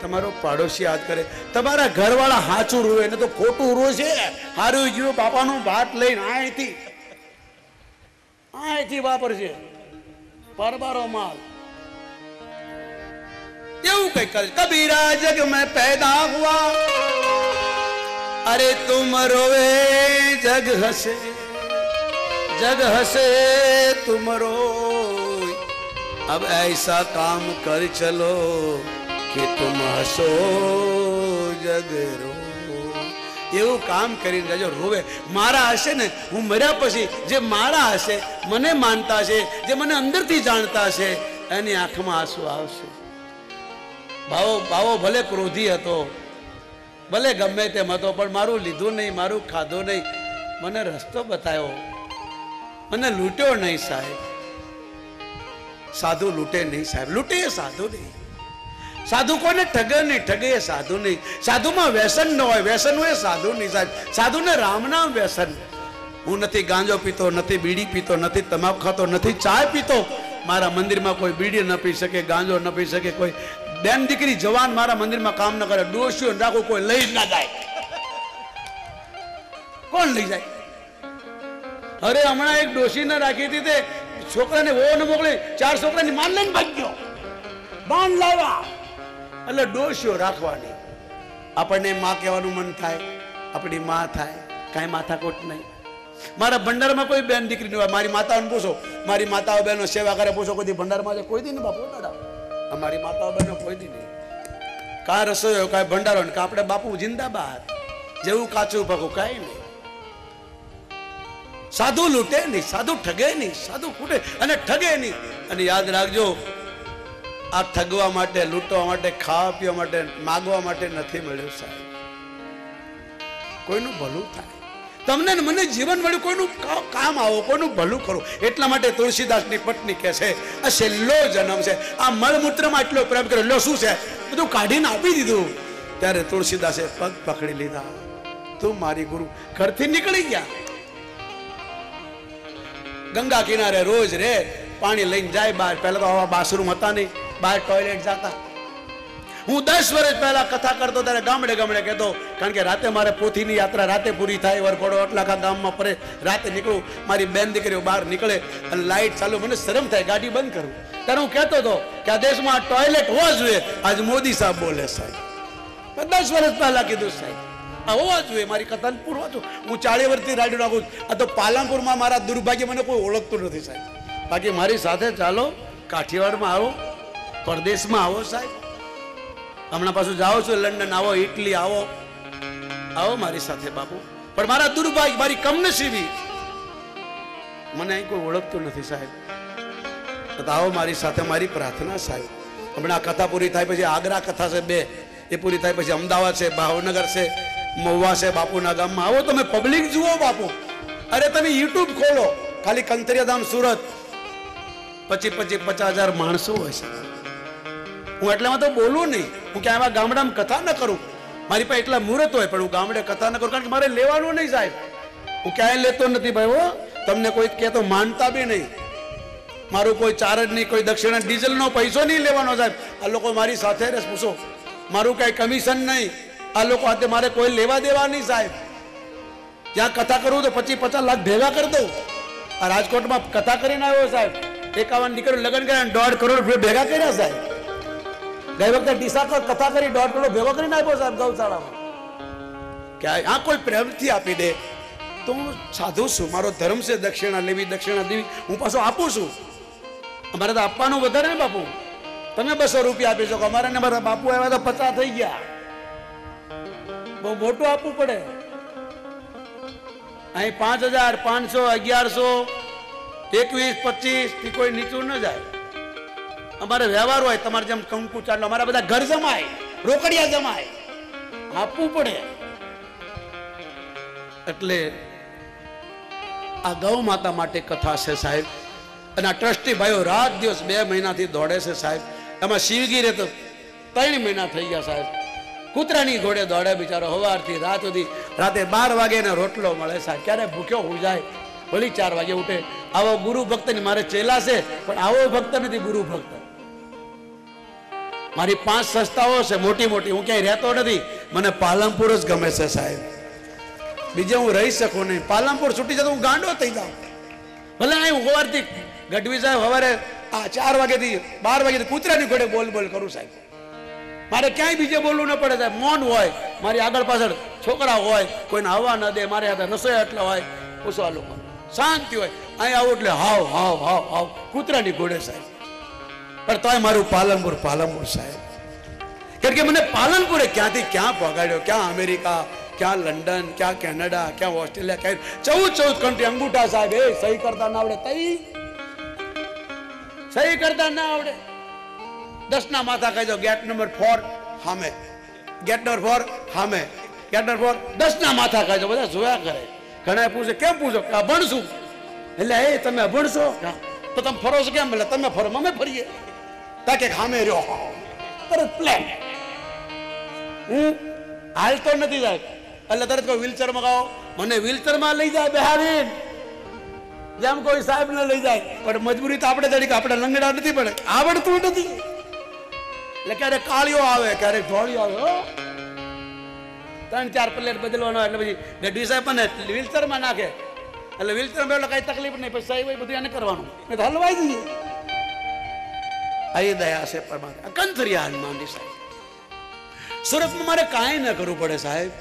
તમારો પાડોશી યાદ કરે તમારા ઘરવાળા હાચું રૂવે એને તો ખોટું રૂવે છે હારું ગયું બાપાનું ભાત લઈને અહીંથી અહીંથી વાપરશે પરબારો માલ એવું કઈ કરે કબીરા જગ મેં પેદા હુઆ અરે તુમ રોવે જગ હસે जग हसे तुम रो अब ऐसा काम कर चलो કે તુમ હસો જગ રો. એવું કામ કરીને જજો રોવે. મારા હશે ને, હું મર્યા પછી જે મારા હશે, મને માનતા છે જે મને અંદરથી જાણતા છે એની આંખમાં આંસુ આવશે. ભાવો ભાવો ભલે ક્રોધી હતો, ભલે ગમે તેમ હતો, પણ મારું લીધું નહીં, મારું ખાધું નહીં. મને રસ્તો બતાવ્યો મને લૂંટ્યો નહીં સાહેબ. સાધુ લૂંટે નહીં સાહેબ. લૂંટે સાધુ નહીં. સાધુ કોને ઠગે નહીં, ઠગે એ સાધુ નહીં. સાધુમાં વ્યસન ન હોય, વ્યસન હોય સાધુ નહીં સાહેબ. સાધુને રામનામ વ્યસન. હું નથી ગાંજો પીતો, નથી બીડી પીતો, નથી તમાકુ ખાતો, નથી ચાય પીતો. મારા મંદિરમાં કોઈ બીડી ન પી શકે, ગાંજો ન પી શકે, કોઈ બેન દીકરી જવાન મારા મંદિરમાં કામ ન કરે ડોસ્યો રાખો, કોઈ લઈ ના જાય. કોણ લઈ જાય? અરે હમણાં એક ડોશીને રાખી હતી તે, છોકરાને વહુ ન મોકલી, ચાર છોકરાની માન લઈને ભાગ્યો. બાંધ લાવ્યા. એટલે ડોશીઓ રાખવાની. આપણને માં કહેવાનું મન થાય, આપણી માં થાય, કાંઈ માથાકોટ નહીં. મારા ભંડારમાં કોઈ બેન દીકરી હોય. મારી માતાઓને પૂછો, મારી માતાઓ બહેનો સેવા કરે, પૂછો, કોઈ ભંડારમાં છે? કોઈ દી નહીં બાપુ દાદા અમારી માતાઓ બહેનો કોઈ દી નહીં. કાં રસોઈ કાંઈ ભંડારો ને આપણે બાપુ જિંદાબાદ. જેવું કાચું પાકું કાંઈ નહીં. સાધુ લૂંટે નહીં, સાધુ ઠગે નહીં, સાધુ ખૂટે અને ઠગે નહીં. અને યાદ રાખજો આ ઠગવા માટે, લૂંટવા માટે, ખાવા પીવા માટે, માગવા માટે નથી મળ્યું સાહેબ. કોઈનું ભલું થાય. તમને મને જીવન મળ્યું, કોઈનું કામ આવો, કોઈનું ભલું કરો. એટલા માટે તુલસીદાસની પત્ની કહે છે, આ છેલ્લો જન્મ છે. આ મળમૂત્રમાં એટલો પ્રેમ કર્યો. લો, શું છે? બધું કાઢીને આપી દીધું. ત્યારે તુલસીદાસે પગ પકડી લીધા. તું મારી ગુરુ, ઘરથી નીકળી ગયા. ગંગા કિનારે રોજ રે, પાણી લઈને જાય બહાર. પહેલા તો આવા બાથરૂમ હતા નહીં. બહાર ટોયલેટ જતા. હું દસ વર્ષ પહેલા કથા કરતો ત્યારે ગામડે ગામડે કહેતો, કારણ કે રાતે મારે પોથીની યાત્રા રાતે પૂરી થાય, વરઘોડો એટલા આખા ગામમાં ફરે રાતે નીકળું, મારી બેન દીકરીઓ બહાર નીકળે, અને લાઈટ ચાલુ, મને શરમ થાય, ગાડી બંધ કરું. ત્યારે હું કહેતો હતો કે આ દેશમાં ટોયલેટ હોવા જોઈએ, આજ મોદી સાહેબ બોલે સાહેબ. દસ વર્ષ પહેલા કીધું સાહેબ, આ હોવા જોઈએ, મારી કથાને પૂરવા છું હું ચાળી વર્ષથી રાડી છું. આ તો પાલનપુરમાં મારા દુર્ભાગ્ય મને કોઈ ઓળખતું નથી સાહેબ. બાકી મારી સાથે ચાલો, કાઠિયાવાડમાં આવો. પરદેશમાં આવો સાહેબ. હમણાં પાછું જાઓ છો, લંડન આવો, ઇટલી આવો. આવો મારી સાથે બાપુ. પણ મારા દુર્ભાગ્ય, મારી કમનસીબી. મને અહીં કોઈ ઓળખતું નથી સાહેબ. આવો મારી સાથે, મારી પ્રાર્થના સાહેબ. હમણાં કથા પૂરી થાય પછી આગ્રા કથા છે બે. એ પૂરી થાય પછી અમદાવાદ છે, ભાવનગર છે, મહુવા છે, બાપુના ગામમાં. આવો તમે પબ્લિક જુઓ બાપુ. અરે તમે યુટ્યુબ ખોલો. ખાલી કંતરિયાધામ સુરત. પચીસ પચીસ, પચાસ હજાર માણસો હોય છે હું એટલામાં તો બોલું નહીં. હું ક્યાં એવા ગામડામાં કથા ન કરું. મારી પાસે એટલા મુહૂર્ત હોય, પણ હું ગામડે કથા ન કરું, કારણ કે મારે લેવાનું નહીં સાહેબ. હું ક્યાંય લેતો નથી ભાઈ હો. તમને કોઈ કહેતો માનતા બી નહીં. મારું કોઈ ચાર્જ નહીં, કોઈ દક્ષિણા ડીઝલનો પૈસો નહીં લેવાનો સાહેબ. આ લોકો મારી સાથે રસ પૂછો. મારું કાંઈ કમિશન નહીં. આ લોકો હાથે મારે કોઈ લેવા દેવા નહીં સાહેબ. જ્યાં કથા કરું તો પચીસ પચાસ લાખ ભેગા કરી દઉં. આ રાજકોટમાં કથા કરીને આવ્યો સાહેબ. એકાવન દીકરો લગ્ન કર્યા દોઢ કરોડ રૂપિયા ભેગા કર્યા સાહેબ. ગઈ વખતે ડીસા પર કથા કરી દોઢ કિલો ભેગો કરીને આપ્યો સાહેબ ગૌશાળામાં. કે આ કોઈ પ્રેમથી આપી દે. તો હું સાધુ છું, મારો ધર્મ છે દક્ષિણા લેવી, દક્ષિણા દેવી. હું પાછો આપું છું. અમારે તો આપવાનું વધારે ને બાપુ. તમે બસો રૂપિયા આપી શકો. અમારે મારા બાપુ આવ્યા તો પચાસ થઈ ગયા. બહુ મોટું આપવું પડે. અહીં પાંચ હજાર પાંચસો, અગિયારસો, એકવીસ, પચીસથી કોઈ નીચું ન જાય. અમારે વ્યવહાર હોય, તમારે જેમ કંકુ ચાલો, અમારા બધા ઘર જમાય, રોકડિયા જમાય, આપવું પડે. એટલે આ ગૌ માતા માટે કથા છે સાહેબ. અને આ ટ્રસ્ટી ભાઈઓ રાત દિવસ બે મહિનાથી દોડે છે સાહેબ. એમાં શિવગીરે તો ત્રણ મહિના થઈ ગયા સાહેબ. કૂતરાની ઘોડે દોડે બિચારો સવારથી રાત સુધી. રાતે બાર વાગે એને રોટલો મળે સાહેબ. ક્યારે ભૂખ્યો હોઈ જાય ભલી ચાર વાગે ઉઠે. આવો ગુરુ ભક્ત મારે ચેલા છે, પણ આવો ભક્ત નથી ગુરુ ભક્ત. મારી પાંચ સંસ્થાઓ છે મોટી મોટી હું ક્યાંય રહેતો નથી. મને પાલનપુર જ ગમે છે, સાહેબ. બીજે હું રહી શકું નહીં. પાલનપુર છૂટી જતો, હું ગાંડો થઈ જાઉં. ભલે અહીં હું ગઢવી સાહેબ સવારે આ ચાર વાગ્યાથી બાર વાગ્યાથી કૂતરાની ઘોડે બોલ બોલ કરું, સાહેબ. મારે ક્યાંય બીજે બોલવું ન પડે, સાહેબ. મૌન હોય. મારી આગળ પાછળ છોકરા હોય, કોઈને હવા ન દે, મારે હાથે રસોઈ એટલા હોય પૂછવા લોકો. શાંતિ હોય. અહીં આવું એટલે હાવ હાવ હાવ હાવ. કૂતરાની ઘોડે, સાહેબ. પણ તોય મારું પાલનપુર પાલનપુર સાહેબ કારણ કે મને પાલનપુરે ક્યાંથી ક્યાં પગાડ્યો ક્યાં અમેરિકા ક્યાં લંડન ક્યાં કેનેડા ક્યાં ઓસ્ટ્રેલિયા ક્યાં ચૌદ ચૌદ કન્ટ્રી અંગૂઠા સાહેબ એ સહી કરતા ના આવડે તઈ સહી કરતા ના આવડે દસ ના માથા કહેજો ગેટ નંબર ફોર હામે ગેટ નંબર ફોર હામે ગેટ નંબર ફોર દસ ના માથા કહેજો બધા જોયા કરે ઘણા પૂછે કેમ પૂછો કે અભણશું એટલે એ તમે અભણશો હા. તો તમે ફરો છો કેમ એટલે તમે ફરો અમે ફરીએ તાકે ખામે રહ્યો તરત પ્લેન હું હાલતો નથી સાહેબ એટલે તરત કોઈ વ્હીલચેર મગાવો. મને વ્હીલચેરમાં લઈ જાય બિહારી જેમ કોઈ સાહેબ ને લઈ જાય. પણ મજબૂરી તો આપણે તરીકે આપણે લંગડા નથી પડે. આવડતું નથી. એટલે ક્યારેક કાળીઓ આવે ક્યારેક ઢોળીઓ આવે. ત્રણ ચાર પ્લેટ બદલવાનો એટલે પછી ગઢવી સાહેબ ને વ્હીલચેરમાં નાખે. એટલે વ્હીલચેરમાં એટલે કઈ તકલીફ નહીં, પછી સાહેબ બધું એને કરવાનું. નહીં તો હલવાઈ જઈએ અહીં દયા છે પરમાત્મા. કંથરિયા હનુમાનજી સાહેબ. સુરતમાં મારે કાંઈ ન કરવું પડે સાહેબ.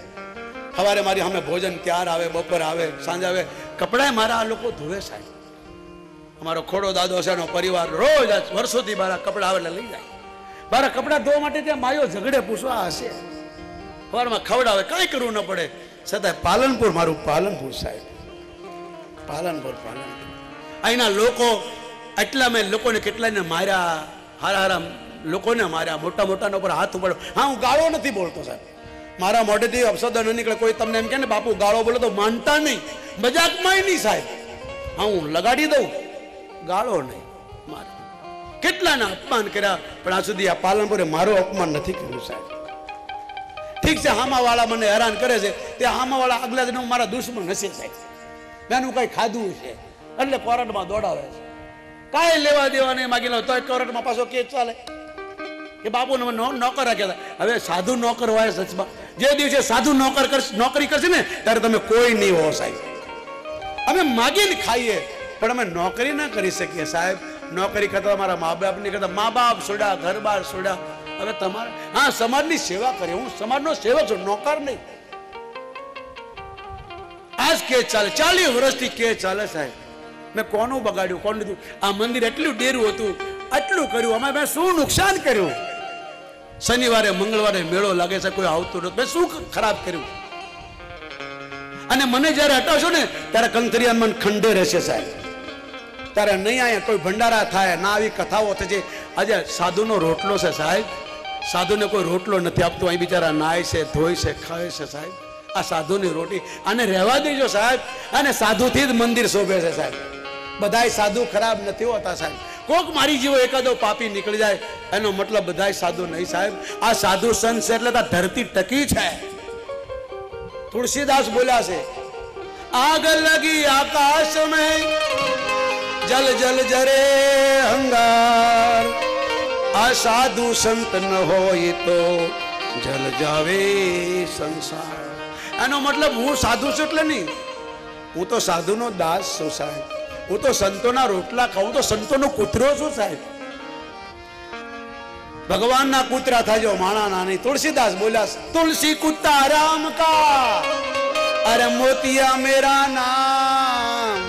સવારે મારી અમે ભોજન ત્યાર આવે, બપોર આવે, સાંજે આવે. કપડાય મારા આ લોકો ધોવે સાહેબ. અમારો ખોડો દાદો છે, એનો પરિવાર રોજ વર્ષોથી મારા કપડાં આવે એટલે લઈ જાય. મારા કપડાં ધોવા માટે ત્યાં માયો ઝઘડે પૂછવા હશે. સવારમાં ખવડાવે, કાંઈ કરવું ન પડે. છતાં પાલનપુર, મારું પાલનપુર સાહેબ. પાલનપુર પાલનપુર. અહીંના લોકો એટલા મેં લોકોને કેટલાને માર્યા. હારા હારા લોકોને માર્યા, મોટા મોટાના ઉપર હાથ ઉપાડો હા, હું ગાળો નથી બોલતો, સાહેબ. મારા મોઢેથી અપશબ્દ ન નીકળે. કોઈ તમને એમ કે ને, બાપુ, ગાળો બોલો તો માનતા નહીં. મજાકમાં નહીં, સાહેબ. હા, હું લગાડી દઉં. ગાળો નહીં, મારે. કેટલાના અપમાન કર્યા, પણ આ સુધી આ પાલનપુરે મારું અપમાન નથી કર્યું, સાહેબ. ઠીક છે, હામાવાળા મને હેરાન કરે છે. તે હામાવાળા આગલા દિન મારા દુશ્મન હશે, સાહેબ. મેનું કંઈ ખાધું છે. એટલે કોરટમાં દોડાવે છે. કાંઈ લેવા દેવા નહીં માગી લો, તોય કોર્ટમાં પાછો કેસ ચાલે. કે બાપુ નોકર રાખ્યા હતા હવે સાધુ નોકર હોય સચમાં. જે દિવસે સાધુ નોકર કરશે, નોકરી કરશે ને, ત્યારે તમે કોઈ નહીં હો સાહેબ. અમે માગીને ખાઈએ, પણ અમે નોકરી ના કરી શકીએ સાહેબ. નોકરી કરતા મારા મા બાપની કરતા. મા બાપ સોડા ઘર બાર સોડા હવે તમારે હા, સમાજની સેવા કરી હું સમાજનો સેવક છું, નોકર નહીં. આજ કેસ ચાલે. ચાલીસ વર્ષથી કેસ ચાલે સાહેબ. મેં કોનું બગાડ્યું કોણ લીધું? આ મંદિર એટલું ડેરું હતું આટલું કર્યું, અમે મેં શું નુકસાન કર્યું? શનિવારે, મંગળવારે મેળો લાગે છે, કોઈ આવતું નથી. મેં શું ખરાબ કર્યું? અને મને જ્યારે હટાવશો ને, ત્યારે કંથરિયાન મન ખંડે રહેશે સાહેબ. ત્યારે નહીં અહીંયા કોઈ ભંડારા થાય, ના આવી કથાઓ થશે આજે સાધુનો રોટલો છે સાહેબ. સાધુને કોઈ રોટલો નથી આપતો, અહીં બિચારા નાય છે, ધોય છે, ખાય છે સાહેબ. આ સાધુની રોટી. આને રહેવા દેજો સાહેબ. અને સાધુથી જ મંદિર શોભે છે સાહેબ. બધાય સાધુ ખરાબ નથી હોતા સાહેબ. કોક મારી જેવો એકાદો પાપી નીકળી જાય, એનો મતલબ બધાય સાધુ નહીં સાહેબ. આ સાધુ સંત છે એટલે ધરતી ટકી છે. તુલસીદાસ બોલ્યા છે, આગ લગી આકાશ મે જલ જલ જરે અંગાર આ સાધુ સંત ન હોય તો જલ જાવે સંસાર. એનો મતલબ હું સાધુ છું એટલે નહીં. હું તો સાધુનો દાસ છું સાહેબ. હું તો સંતોના રોટલા ખાઉં હું તો સંતોનો કૂતરો છું સાહેબ ભગવાનના કૂતરા થાજો માણાના નહીં તુલસીદાસ બોલ્યા તુલસી કુત્તા રામ કા અરે મોતિયા મેરા નામ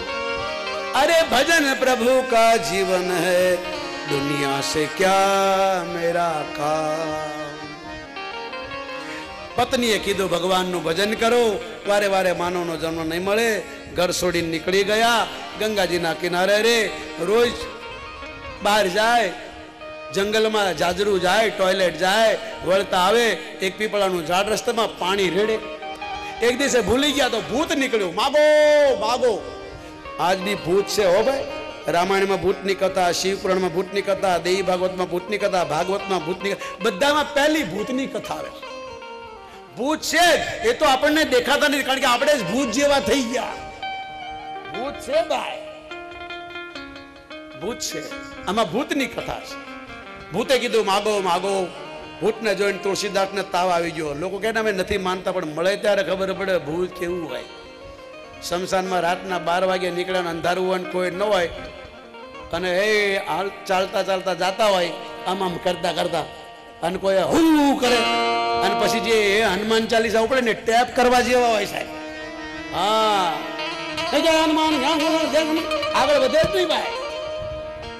अरे भजन प्रभु का जीवन है दुनिया से क्या मेरा काम પત્નીએ કીધું, ભગવાનનું ભજન કરો. વારે વારે માનવનો જન્મ નહીં મળે. ઘર છોડીને નીકળી ગયા. ગંગાજીના કિનારે રે. રોજ બહાર જાય. જંગલમાં જાજરું જાય, ટોયલેટ જાય, વળતા આવે. એક પીપળાનું ઝાડ રસ્તામાં પાણી રેડે. એક દિવસે ભૂલી ગયા તો ભૂત નીકળ્યું. માગો માગો. બી ભૂત છે હો ભાઈ. રામાયણમાં ભૂતની કથા, શિવપુરાણમાં ભૂતની કથા દેવી ભાગવતમાં ભૂતની કથા, ભાગવતમાં ભૂતની બધામાં પહેલી ભૂતની કથા આવે. ભૂત છે એ તો આપણને દેખાતા નથી, કારણ કે આપણે જ ભૂત જેવા થઈ ગયા. ભૂત છે ભાઈ ભૂત છે. આમાં ભૂતની કથા છે. ભૂતે કીધું, માગો માગો. ભૂતને જોઈને તુલસીદાસને તાવ આવી ગયો. લોકો કહે અમે નથી માનતા, પણ મળે ત્યારે ખબર પડે ભૂત કેવું હોય. શમશાનમાં રાતના બાર વાગે નીકળ્યા અંધારું હોય કોઈ ન હોય. અને એ હાલ ચાલતા ચાલતા જાતા હોય. આમ આમ કરતા કરતા અને કોઈ હું કરે. અને પછી જે હનુમાન ચાલીસા ઉપડે ને ટેપ કરવા જેવા હોય સાહેબ. હા. જય હનુમાન. આગળ વધે જ ભાઈ.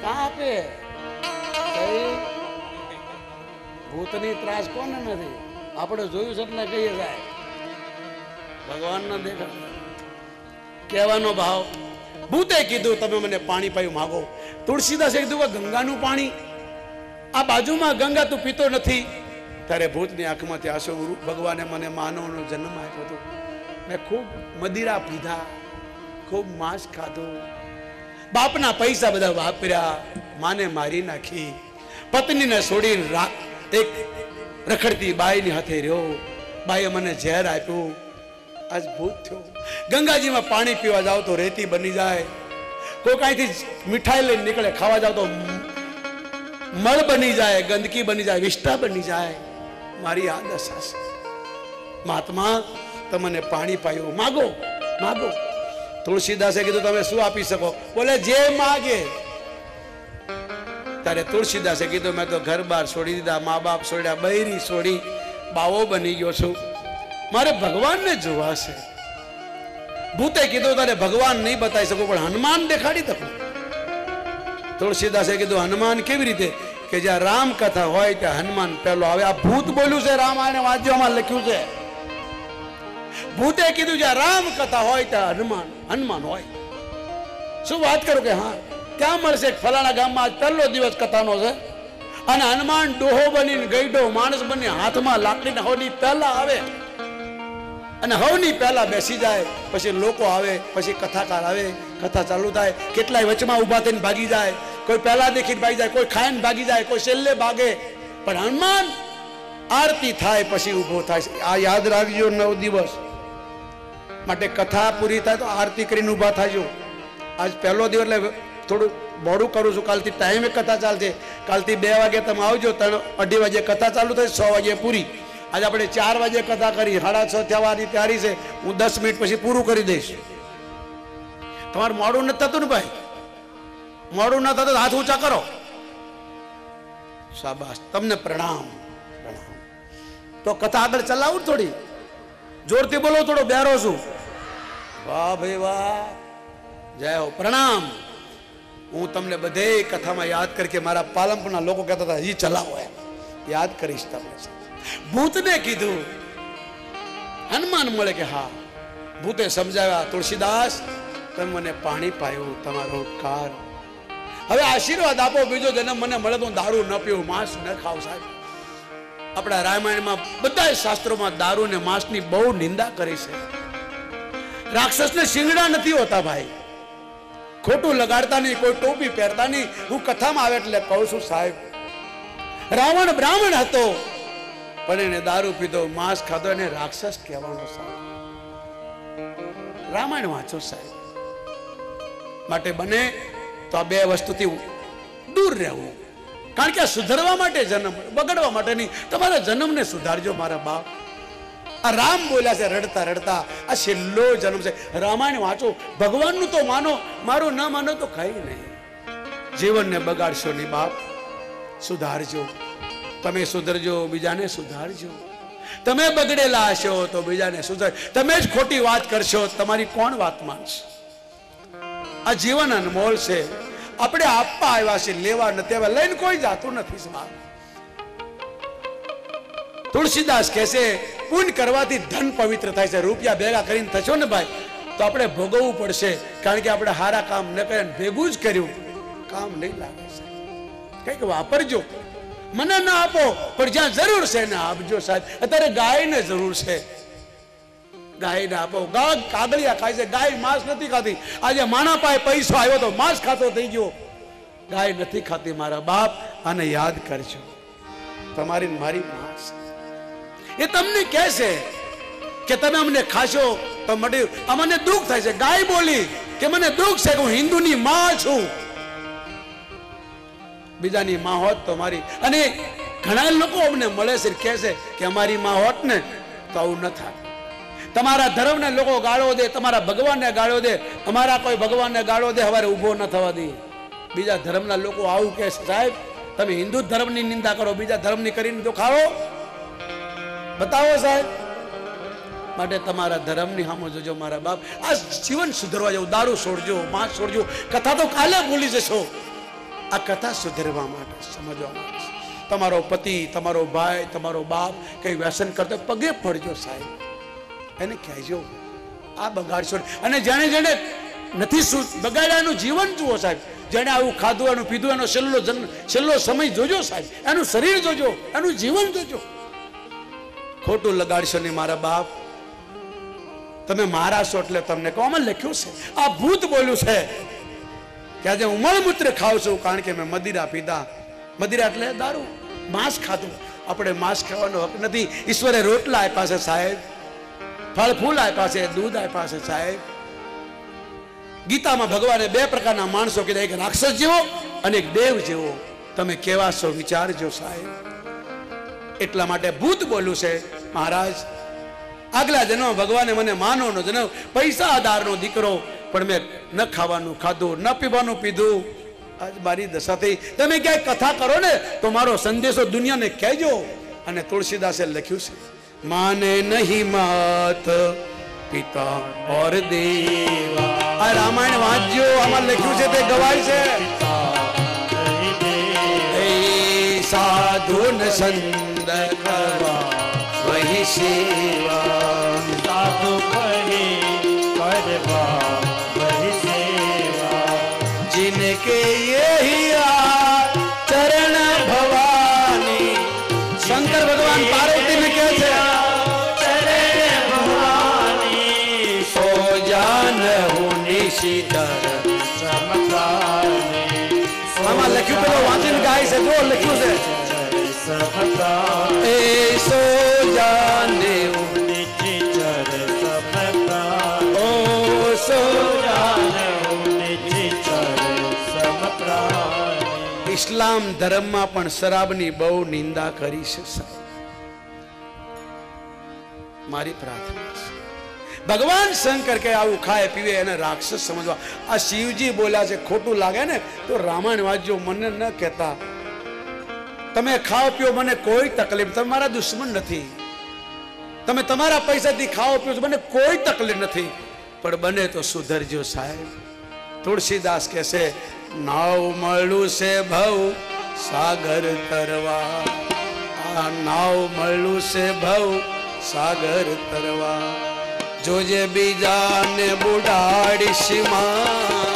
કાં આપે ત્રાસ કોને નથી? આપણે જોયું છે એટલે કહીએ સાહેબ. ભગવાનના દેખા કહેવાનો ભાવ, ભૂતે કીધું, તમે મને પાણી પાયું માગો. તુલસીદાસે કીધું કે ગંગાનું પાણી આ બાજુમાં ગંગા તું પીતો નથી. ત્યારે ભૂતની આંખમાંથી આંસુ ભગવાને મને માનવનો જન્મ આપ્યો હતો? મેં ખૂબ મદિરા પીધા ખૂબ માંસ ખાધું. બાપના પૈસા બધા વાપર્યા. માને મારી નાખી. પત્નીને છોડીને એક રખડતી બાઈની હાથે રહ્યો. બાઈએ મને ઝેર આપ્યું. આજ ભૂત થયો. ગંગાજીમાં પાણી પીવા જાવ તો રેતી બની જાય. કોઈ કાંઈથી મીઠાઈ લઈને નીકળે ખાવા જાવ તો મળ બની જાય, ગંદકી બની જાય, વિષ્ઠા બની જાય. મારી આ દશા છે. મહાત્મા, તમને પાણી પાયું. માગો માગો. તુલસીદાસે કીધું, તમે શું આપી શકો? બોલે, જે માગે. ત્યારે તુલસીદાસે કીધું, મેં તો ઘર બાર છોડી દીધા મા બાપ છોડ્યા, બૈરી છોડી બાવો બની ગયો છું. મારે ભગવાનને જોવા છે. ભૂતે કીધું તારે ભગવાન નહીં બતાવી શકું, પણ હનુમાન દેખાડી શકું. તુલસીદાસે કીધું, હનુમાન કેવી રીતે? કે જ્યાં રામ કથા હોય ત્યાં હનુમાન પહેલો આવે. આ ભૂત બોલ્યું છે, રામાયણ વાંચવામાં લખ્યું છે. ભૂતે કીધું, જ્યાં રામ કથા હોય ત્યાં હનુમાન હનુમાન હોય. શું વાત કરું કે હા? ક્યાં મળશે? ફલાણા ગામમાં પહેલો દિવસ કથાનો છે. અને હનુમાન ડોહો બનીને ગઈડો માણસ બની હાથમાં લાકડીને હોની પહેલા આવે. અને હવની પહેલા બેસી જાય, પછી લોકો આવે, પછી કથાકાર આવે, કથા ચાલુ થાય, કેટલાય વચમાં ઊભા થઈને ભાગી જાય. કોઈ પહેલા દેખીને ભાગી જાય, કોઈ ખાઈને ભાગી જાય, કોઈ છેલ્લે ભાગે. પણ હનુમાન આરતી થાય, પછી ઊભો થાય આ યાદ રાખજો નવ દિવસ. માટે કથા પૂરી થાય તો આરતી કરીને ઊભા થાજો. આજ પહેલો દિવસ એટલે થોડું મોડું કરું છું. કાલથી ટાઈમે કથા ચાલશે. કાલથી બે વાગે તમે આવજો. ત્રણ અઢી વાગે કથા ચાલુ થાય છ વાગે પૂરી. આજે આપણે ચાર વાગે કથા કરી. સાડા છ થવાની તૈયારી છે. હું દસ મિનિટ પછી પૂરું કરી દઈશ. તમારે મોડું નથી થતું ને ભાઈ? મોડું ના થતું તો હાથ ઊંચા કરો. શાબાશ, તમને પ્રણામ પ્રણામ. તો કથા આગળ ચલાવું ને થોડી? જોરથી બોલો, થોડો બેરો છું. વાહ ભાઈ વાહ. જય હો, પ્રણામ. હું તમને બધે કથામાં યાદ કરી કે મારા પાલનપુરના લોકો કહેતા હતા હજી ચલાવો એમ. યાદ કરીશ તમને ભૂતને કીધું, હનુમાન મળે કે હા? ભૂતે સમજાવ્યા, તુલસીદાસ, તમે મને પાણી પાયું, તમારો ઉપકાર હવે આશીર્વાદ આપો, બીજો જન્મ મને મળે તો દારૂ ન પીવું માંસ ન ખાવ સાહેબ. આપણા રામાયણમાં બધા શાસ્ત્રોમાં દારૂ ને માંસની બહુ નિંદા કરી છે. રાક્ષસને શિંગડા નથી હોતા ભાઈ. ખોટું લગાડતા નહીં, કોઈ ટોપી પહેરતા નહીં. હું કથામાં આવે એટલે કહું છું સાહેબ, રાવણ બ્રાહ્મણ હતો, પણ એને દારૂ પીધો, માંસ ખાધો એને રાક્ષસ કહેવાનો સાહેબ. રામાયણ વાંચો સાહેબ. માટે બને તો આ બે વસ્તુથી દૂર રહેવું. કારણ કે આ સુધરવા માટે જન્મ, બગડવા માટે નહીં. તમારા જન્મને સુધારજો મારા બાપ. આ રામ બોલ્યા છે, રડતા રડતા. આ છેલ્લો જન્મ છે. રામાયણ વાંચો. ભગવાનનું તો માનો, મારું ન માનો તો કઈ નહીં. જીવનને બગાડશો નહીં બાપ. સુધારજો. તમે સુધરજો, બીજાને સુધારજો. તમે બગડેલા હશો તો બીજાને સુધાર. તમે જ ખોટી વાત કરશો, તમારી કોણ વાત માનશે? આ જીવન અનમોલ છે. આપણે આપવા આવ્યા છે લેવા નથી આવ્યા. લઈને કોઈ જાતું નથી સમાજ તુલસીદાસ કહેશે પુણ્ય કરવાથી ધન પવિત્ર થાય છે. રૂપિયા ભેગા કરીને થશો ને ભાઈ, તો આપણે ભોગવવું પડશે. કારણ કે આપણે હારા કામ ન કરે ભેગું જ કર્યું. કામ નહીં લાગે છે કંઈક વાપરજો. મને ના આપો, પણ જ્યાં જરૂર છે ને આપજો સાહેબ. અત્યારે ગાયને જરૂર છે. ગાયને આપો. ગા કાગળિયા ખાય છે. ગાય માંસ નથી ખાતી. આજે માણા પાસે પૈસો આવ્યો તો માંસ ખાતો થઈ ગયો. ગાય નથી ખાતી મારા બાપ, આને યાદ કરજો. તમારી મારી માંસ. એ તમને કહેશે કે તમે અમને ખાશો તો મને અમને દુઃખ થાય છે. ગાય બોલી કે મને દુઃખ છે કે હું હિન્દુની માં છું. બીજાની માં હોત તો મારી, અને ઘણા લોકો અમને મળે છે કહે છે કે અમારી માં હોત ને તો આવું ન થાય તમારા ધર્મને લોકો ગાળો દે, તમારા ભગવાનને ગાળો દે. અમારા કોઈ ભગવાનને ગાળો દે, હવારે ઊભો ન થવા દે. બીજા ધર્મના લોકો આવું કહે સાહેબ, તમે હિન્દુ ધર્મની નિંદા કરો, બીજા ધર્મની કરીને ખાઓ. બતાવો, સાહેબ. માટે તમારા ધર્મની સામો જોજો, મારા બાપ. આ જીવન સુધરવા જવું દારૂ છોડજો, માંસ છોડજો. કથા તો કાલે ભૂલી જશો. આ કથા સુધરવા માટે સમજવા માટે તમારો પતિ, તમારો ભાઈ, તમારો બાપ કંઈ વ્યસન કરતો પગે પડજો, સાહેબ. એને કહેજો, આ બગાડશો અને જેણે જેણે નથી બગાડ્યાનું જીવન જુઓ સાહેબ. જેણે આવું ખાધું એનું પીધું, એનો છેલ્લો છેલ્લો સમય જોજો સાહેબ. એનું શરીર જોજો, એનું જીવન જોજો. ખોટું લગાડશો ને મારા બાપ. તમે મારા છો એટલે તમને કહો, આમાં લખ્યું છે. આ ભૂત બોલ્યું છે કે આજે હું મળમૂત્ર ખાઉં છું કારણ કે મેં મદિરા પીધા. મદિરા એટલે દારૂ. માંસ ખાધું. આપણે માંસ ખાવાનો હક નથી. ઈશ્વરે રોટલા આપ્યા છે સાહેબ. ફળ ફૂલ આપ્યા છે, દૂધ આપ્યા છે, સાહેબ. ગીતામાં ભગવાને બે પ્રકારના માણસો કીધા, એક રાક્ષસ જેવો અને એક દેવ જેવો. તમે કેવા છો વિચારજો, સાહેબ. એટલા માટે ભૂત બોલ્યું છે, મહારાજ. આગલા જન્મ ભગવાને મને માનવનો જન્મ, પૈસા આધારનો દીકરો, પણ મેં ન ખાવાનું ખાધું, ન પીવાનું પીધું. આજ મારી દશા થઈ તમે ક્યાંય કથા કરો ને, તો મારો સંદેશો દુનિયાને કહેજો. અને તુલસીદાસે લખ્યું છે માને નહીં માત પિતા ઓર દેવા આ રામાયણ વાંચજો આમાં લખ્યું છે તે ગવાય છે સાધુ ન સંદ કરવા સેવા જો લખ્યું છે એ સો ઇસ્લામ ધર્મમાં પણ શરાબની બહુ નિંદા કરી છે. મારી પ્રાર્થના છે. ભગવાન શંકર કે આવું ખાય પીવે એને રાક્ષસ સમજવા. આ શિવજી બોલ્યા છે, ખોટું લાગે ને, તો રામાયણ વાંચજો મને ન કહેતા. તમે ખાઓ પીઓ, મને કોઈ તકલીફ, તમે મારા દુશ્મન નથી. તમે તમારા પૈસાથી ખાઓ પીઓ મને કોઈ તકલીફ નથી. પણ બને તો સુધરજો સાહેબ. તુલસીદાસ કહે છે નાવ મળું છે ભવ, સાગર તરવા. આ નાવ મળું છે ભવ, સાગર તરવા. જોજે બીજાને બુડાડીશમાં.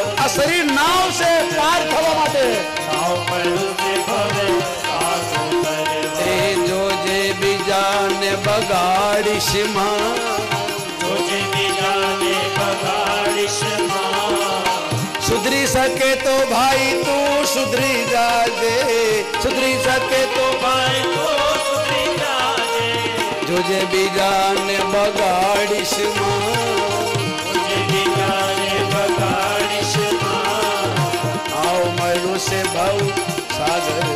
આ શરીર નાવ છે પાર થવા માટે એ જોજે બીજાને બગાડીશમાં સુધરી શકે તો ભાઈ તું સુધરી જાજે સુધરી શકે તો જોજે બીજાને બગાડીશમાં છે ભાવ સાગર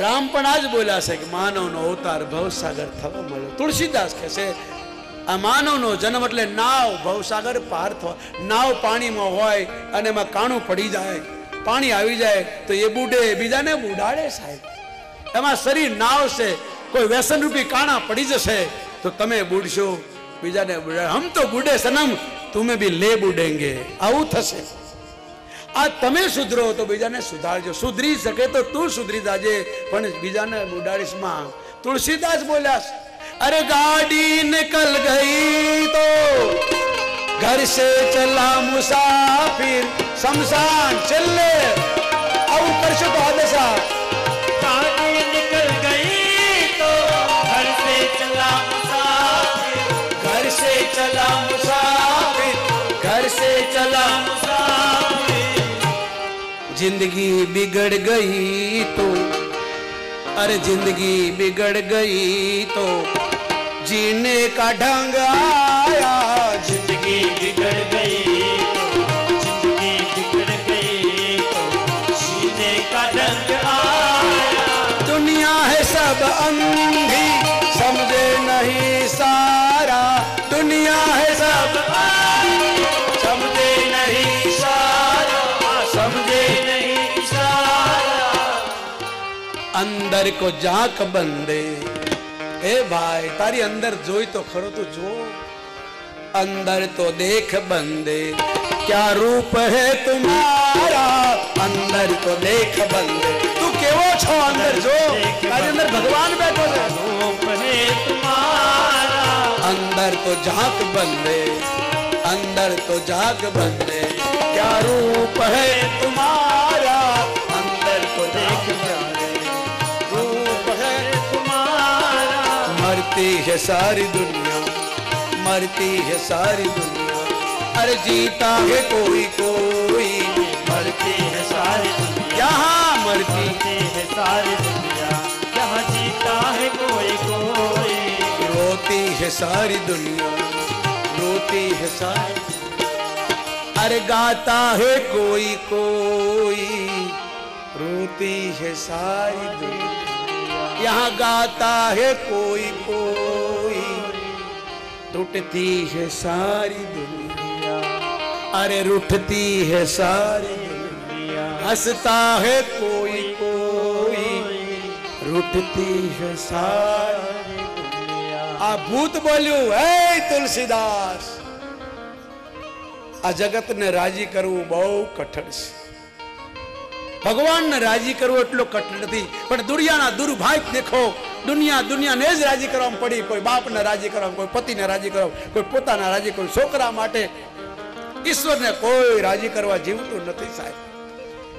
રામ પણ આજ બોલ્યા છે કે માનવનો અવતાર ભવસાગર થવા મળ્યો તુલસીદાસ કહે છે આ માનવનો જન્મ એટલે નાવ ભવસાગર પાર થવા નાવ પાણીમાં હોય અને એમાં કાણું પડી જાય પાણી આવી જાય તો એ બુડે, બીજાને બુડાડે સાહેબ. એમાં શરીર નાવ છે કોઈ વ્યસન રૂપી કાણા પડી જશે, તો તમે બુડશો. બીજાને હમ તો બુડે સનમ, તુમે બી લે બુડેંગે. આવું થશે. આ તમે સુધરો તો બીજાને સુધારજો. સુધરી શકે તો તું સુધરી જાજે, પણ બીજાને બુડાડીશમાં. તુલસીદાસ બોલ્યા, અરે ગાડી નિકલ ગઈ તો. ઘર સે ચલા મુસાફિર, શમશાન છેલ્લે. આવું કરશો તો આ ज़िंदगी बिगड़ गई तो अरे ज़िंदगी बिगड़ गई तो जीने का ढंग आया। ज़िंदगी बिगड़ गई तो ज़िंदगी बिगड़ गई तो जीने का ढंग અંદર કો જાક બંદે એ ભાઈ તારી અંદર જોઈ તો ખરો તો જો અંદર તો દેખ બંદે क्या रूप है तुम्हारा અંદર તો દેખ બંદે તું કેવો છો અંદર જો તારી અંદર ભગવાન બેઠો છે रूप है तुम्हारा अंदर तो झांक बंदे अंदर तो झांक बंदे क्या रूप है तुम्हारा मरती है सारी दुनिया मरती है सारी दुनिया अरे जीता है कोई कोई मरती है सारी दुनिया यहाँ मरती मरती है सारी दुनिया यहाँ जीता है कोई कोई रोती है सारी दुनिया रोती है सारी अरे गाता है कोई कोई रोती है सारी दुनिया यहाँ गाता है कोई कोई। टूटती है सारी दुनिया। अरे रुठती है सारी दुनिया। हंसता है कोई कोई। रुठती है सारी आ भूत बोलू है तुलसीदास। आ जगत ने राज़ी करूँ बहु कठिन से। ભગવાનને રાજી કરવું એટલું કઠણ નથી. પણ દુનિયાના દુર્ભાગ્ય દેખો. દુનિયા દુનિયાને જ રાજી કરવામાં પડી. કોઈ બાપને રાજી કરવામાં, કોઈ પતિને રાજી કરવા કોઈ પોતાના રાજી કોઈ છોકરા માટે ઈશ્વરને કોઈ રાજી કરવા જીવતું નથી સાહેબ.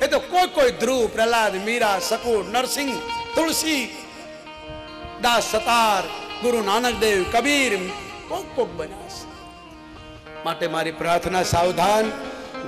એ તો કોઈ કોઈ ધ્રુવ, પ્રહલાદ, મીરા, શકુર, નરસિંહ, તુલસી, દાસ, સતાર, ગુરુ નાનક દેવ, કબીર, કોક કોક બન્યા માટે મારી પ્રાર્થના, સાવધાન,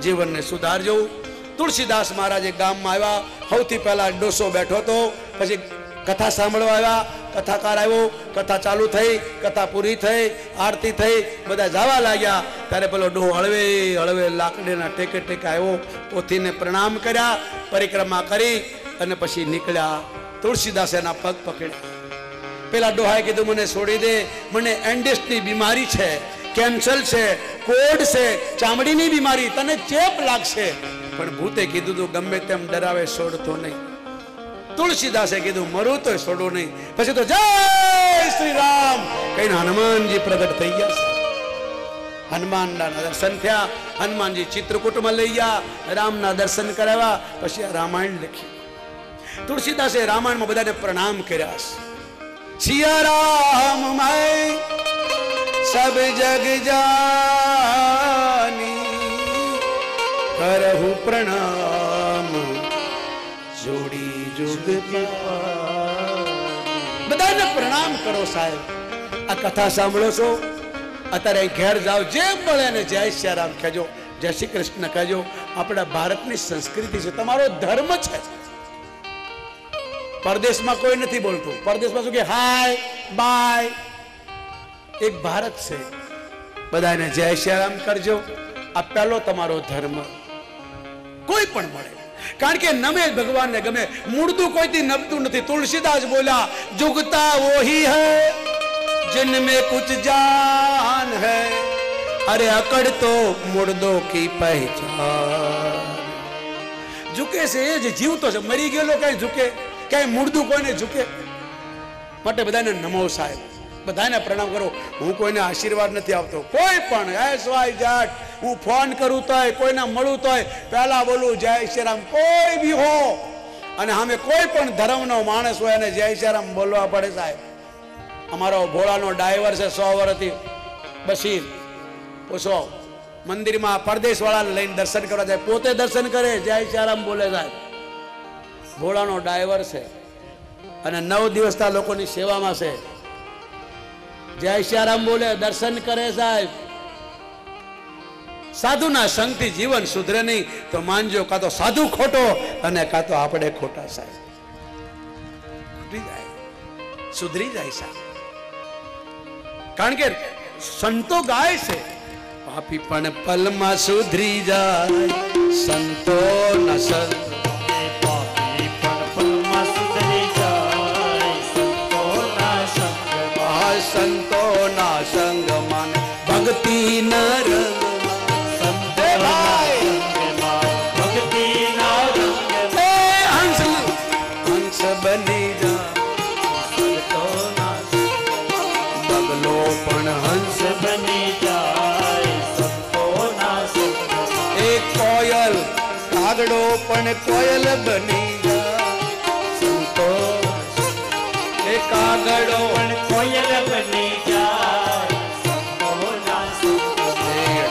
જીવનને સુધારજો. તુલસીદાસ મહારાજે ગામમાં આવ્યા. સૌથી પહેલા ડોસો બેઠો હતો. પછી કથા સાંભળવા આવ્યા. કથાકાર આવ્યો. કથા ચાલુ થઈ. કથા પૂરી થઈ. આરતી થઈ. બધા જવા લાગ્યા. ત્યારે પેલો ડો હળવે હળવે લાકડીના ટેકે ટેકે આવ્યો. પોથીને પ્રણામ કર્યા. પરિક્રમા કરી અને પછી નીકળ્યા. તુલસીદાસ એના પગ પકડ્યા. પેલા ડોહાએ કીધું, મને છોડી દે. મને એન્ડિસની બીમારી છે. કેન્સર છે. કોડ છે. ચામડીની બીમારી. તને ચેપ લાગશે. પણ ભૂતે કીધું તું, ગમે તેમ ડરાવે, છોડતો નહીં. તુલસીદાસે કીધું, મરું તો છોડો નહીં. પછી તો જય શ્રી રામ કહીને હનુમાનજી પ્રગટ થઈ ગયા છે. હનુમાનના દર્શન થયા. હનુમાનજી ચિત્રકૂટમાં લઈ ગયા. રામના દર્શન કરાવ્યા. પછી આ રામાયણ લખી તુલસીદાસે રામાયણમાં બધાને પ્રણામ કર્યા છે. સિયા માય સબ જગ જા કરહુ પ્રણામ. જોડી જુગ કે બધાને પ્રણામ કરો સાહેબ. આ કથા સાંભળો છો? અત્યારે ઘેર જાઓ જે મળે ને જય શ્યારામ કહેજો, જય શ્રી કૃષ્ણ કહેજો. આપણા ભારતની સંસ્કૃતિ છે, તમારો ધર્મ છે. પરદેશમાં કોઈ નથી બોલતું. પરદેશમાં શું કે, હાય, બાય. એક ભારત છે. બધાને જય શ્યારામ કરજો. આ પહેલો તમારો ધર્મ. કોઈ પણ મળે. કારણ કે નમે જ ભગવાનને ગમે. મૂળતું કોઈથી નમતું નથી. તુલસીદાસ બોલ્યા, જુગતા ઓહી હૈ, જિનમે કુછ જાન હૈ. અરે અકડ તો મુર્દો કી પહેચાન. ઝૂકે છે, એ જ જીવતો છે. મરી ગયેલો કઈ ઝુકે? ક્યાંય મૂળતું કોઈને ઝુકે? માટે બધાને નમો સાહેબ. બધાને પ્રણામ કરો. હું કોઈને આશીર્વાદ નથી આપતો. કોઈ પણ એસ વાય જાટ હું ફોન કરું તોય, કોઈને મળું તોય, પહેલા બોલું, જય શ્રીરામ. કોઈ બી હો, અને સામે કોઈ પણ ધર્મનો માણસ હોય એને જય શ્રીરામ બોલવા પડે સાહેબ. અમારો ભોળાનો ડ્રાઈવર છે, સો વર્ષથી. બશીર પૂછો, મંદિરમાં પરદેશ વાળા લઈને દર્શન કરવા જાય, પોતે દર્શન કરે, જય શ્યારામ બોલે સાહેબ. ભોળાનો ડ્રાઈવર છે, અને નવ દિવસના લોકોની સેવામાં છે. જય શ્યારામ બોલે, દર્શન કરે સાહેબ. સાધુના સંગથી જીવન સુધરે નહીં, તો માનજો કાં તો સાધુ ખોટો અને કાં તો આપણે ખોટા સાહેબ. ખૂટી જાય. સુધરી જાય સાહેબ. કારણ કે સંતો ગાય છે. પાપી પણ પલમાં સુધરી જાય. સંતો ન સંત કાગડો પણ કોયલ બની સંતો બની જાય.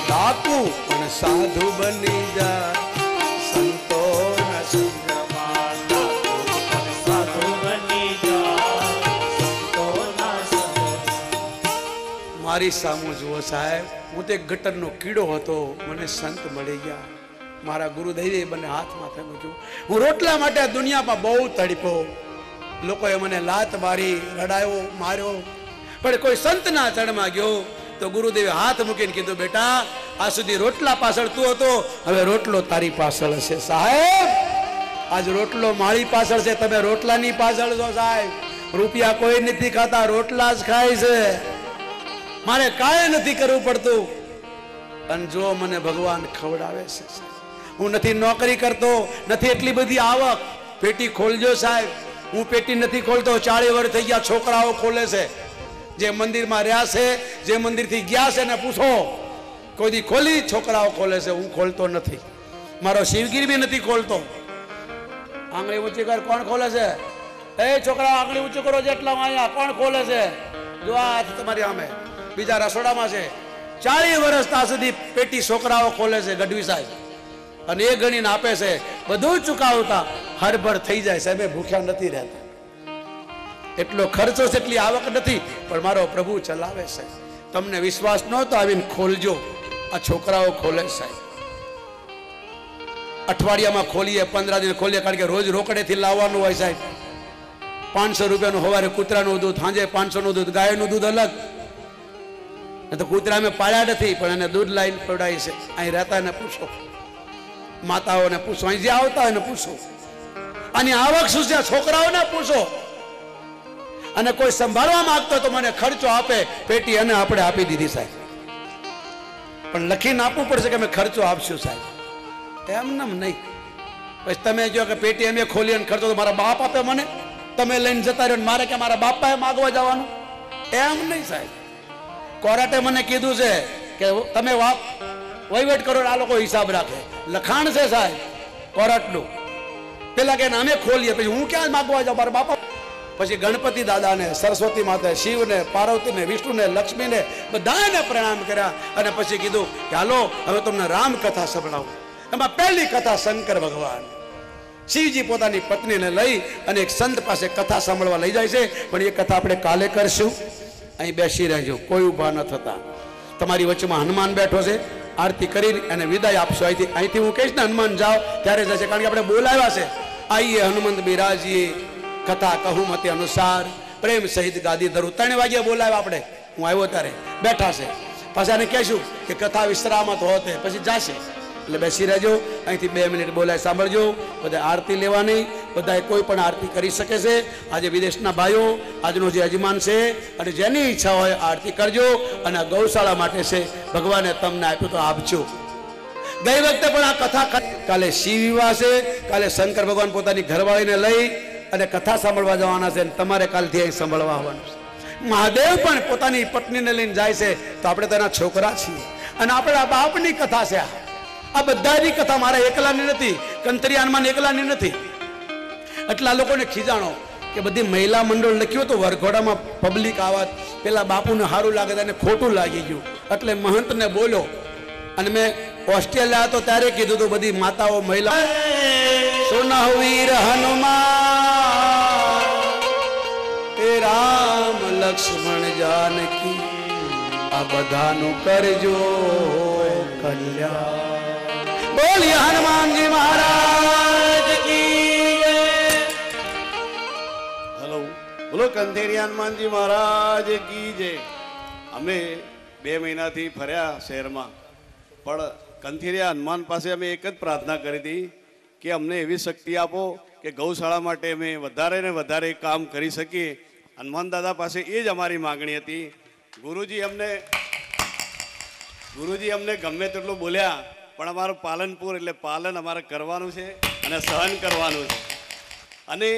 ડાકુ સાધુ બની મારી સામું જુઓ સાહેબ, હું તે ગટરનો કીડો હતો, મને સંત મળી ગયા. મારા ગુરુદેવે મને હાથમાં માથે છું હું રોટલા માટે દુનિયામાં બહુ તડપો લોકોએ મને લાત મારી, રડાયો, માર્યો. પણ કોઈ સંતના ચડમાં ગયો તો ગુરુદેવે હાથ મૂકીને કીધું, બેટા, આ સુધી રોટલા પાછળ તું હતો, હવે રોટલો તારી પાછળ હશે. સાહેબ, આજ રોટલો મારી પાછળ છે, તમે રોટલાની પાછળ છો, સાહેબ. રૂપિયા કોઈ નથી ખાતા, રોટલા જ ખાય છે. મારે કાંઈ નથી કરવું પડતું. અને જો મને ભગવાન ખવડાવે છે, સાહેબ. હું નથી નોકરી કરતો, નથી એટલી બધી આવક. પેટી ખોલજો સાહેબ. હું પેટી નથી ખોલતો ચાળી વર્ષ થઈ ગયા છોકરાઓ ખોલે છે. જે મંદિરમાં રહ્યા છે, જે મંદિરથી ગયા છે ને પૂછો. કોઈ ખોલી, છોકરાઓ ખોલે છે, હું ખોલતો નથી. મારો શિવગીર બી નથી ખોલતો. આંગળી ઊંચી કર, કોણ ખોલે છે? એ છોકરા, આંગળી ઊંચી કરો જેટલા અહીંયા, કોણ ખોલે છે? જો આ હાથ તમારી સામે. બીજા રસોડામાં છે. ચાલીસ વર્ષ ત્યાં સુધી પેટી છોકરાઓ ખોલે છે, ગઢવી સાહેબ. અને એ ગણીને આપે છે બધું ચુકાવતા, હરભર થઈ જાય સાહેબ ભૂખ્યા નથી રહેતા. એટલો ખર્ચો છે, એટલી આવક નથી, પણ મારો પ્રભુ ચલાવે છે. તમને વિશ્વાસ ન તો આવીને ખોલજો. આ છોકરાઓ ખોલે સાહેબ. અઠવાડિયામાં ખોલીએ, પંદર દિન ખોલીએ, કારણ કે રોજ રોકડેથી લાવવાનું હોય સાહેબ. પાંચસો રૂપિયાનું હવારે કૂતરાનું દૂધ, સાંજે પાંચસોનું દૂધ, ગાયનું દૂધ અલગ. તો કૂતરા અમે પાળ્યા નથી, પણ એને દૂધ લાઈન પડાય છે. અહીં રહેતા ને પૂછો. માતાઓને પૂછો. અહીં જે આવતા હોય પૂછો. આની આવક શું છે? છોકરાઓને પૂછો. અને કોઈ સંભાળવા માંગતો તો મને ખર્ચો આપે. પેટી અને આપણે આપી દીધી સાહેબ. પણ લખીને આપવું પડશે કે અમે ખર્ચો આપશું સાહેબ. એમ નમ નહીં. પછી તમે જો કે પેટી અમે ખોલી અને ખર્ચો, તો મારા બાપ આપે મને? તમે લઈને જતા રહ્યો મારે કે મારા બાપાએ માગવા જવાનું? એમ નહીં સાહેબ. કોર્ટે મને કીધું છે કે તમે વાપ વહીવટ કરો આ લોકો હિસાબ રાખે. લખાણ છે સાહેબ કોરટનું પેલા કે અમે ખોલીએ, પછી હું ક્યાં માગવા જાઉં? મારા બાપા પછી ગણપતિ દાદાને, સરસ્વતી માતા શિવને, પાર્વતીને, વિષ્ણુને, લક્ષ્મીને બધાને પ્રણામ કર્યા અને પછી કીધું કે હાલો, હવે તમને રામ કથા સંભળાવું. એમાં પહેલી કથા શંકર ભગવાન. શિવજી પોતાની પત્નીને લઈ અને એક સંત પાસે કથા સાંભળવા લઈ જાય છે. પણ એ કથા આપણે કાલે કરશું. અહીં બેસી રહેજો, કોઈ ઊભા ન થતા. તમારી વચ્ચેમાં હનુમાન બેઠો છે. આરતી કરી અને વિદાય આપશો. અહીંથી અહીંથી હું કહીશ ને, હનુમાન જાઓ, ત્યારે જશે કારણ કે આપણે બોલાવ્યા છે. આઈએ હનુમંત બિરાજીએ કથા કહું મતે અનુસાર, પ્રેમ સહિત ગાદી ધરું. ત્રણ વાગ્યે બોલાવ્યા આપણે. હું આવ્યો ત્યારે. બેઠા છે. પાછા એને કહેશું કે કથા વિશ્રામત હોતે. પછી જાશે. એટલે બેસી રહેજો. અહીંથી બે મિનિટ બોલાય સાંભળજો. બધા આરતી લેવાની. બધાએ કોઈ પણ આરતી કરી શકે છે. આજે વિદેશના ભાઈઓ, આજનો જે યજમાન છે, અને જેની ઈચ્છા હોય આરતી કરજો અને ગૌશાળા માટે છે, ભગવાને તમને આપ્યું તો આપજો. ગઈ વખતે પણ આ કથા. કાલે શિવ વિવાહ છે. કાલે શંકર ભગવાન પોતાની ઘરવાળીને લઈ અને કથા સાંભળવા જવાના છે અને તમારે કાલથી અહીં સાંભળવા આવવાનું છે. મહાદેવ પણ પોતાની પત્નીને લઈને જાય છે. તો આપણે તેના છોકરા છીએ. અને આપણા બાપની કથા છે આ. આ બધાની કથા મારા એકલાની નથી કંતરી હનુમાન એકલાની નથી. એટલા લોકોને ખીજાણો કે બધી મહિલા મંડળ લખ્યું તો વરઘોડામાં પબ્લિક આવત પેલા બાપુને સારું લાગે અને ખોટું લાગી ગયું. એટલે મહંતને બોલ્યો, અને મેં ઓસ્ટ્રેલિયા હતો ત્યારે કીધું હતું, બધી માતાઓ મહિલા સોનાવીર હનુમાન, એ રામ લક્ષ્મણ જાનકી, આ બધાનું કરજો કલ્યાણ. બોલિए હનુમાનજી મહારાજ હલો, બોલો કંથેરી હનુમાનજી મહારાજ કી જય. અમે બે મહિનાથી ફર્યા શહેરમાં, પણ કંથેરિયા હનુમાન પાસે અમે એક જ પ્રાર્થના કરી હતી કે અમને એવી શક્તિ આપો કે ગૌશાળા માટે અમે વધારે ને વધારે કામ કરી શકીએ. હનુમાન દાદા પાસે એ જ અમારી માગણી હતી. ગુરુજી અમને ગુરુજી અમને ગમે તેટલું બોલ્યા પણ અમારું પાલનપુર એટલે પાલન અમારે કરવાનું છે અને સહન કરવાનું છે. અને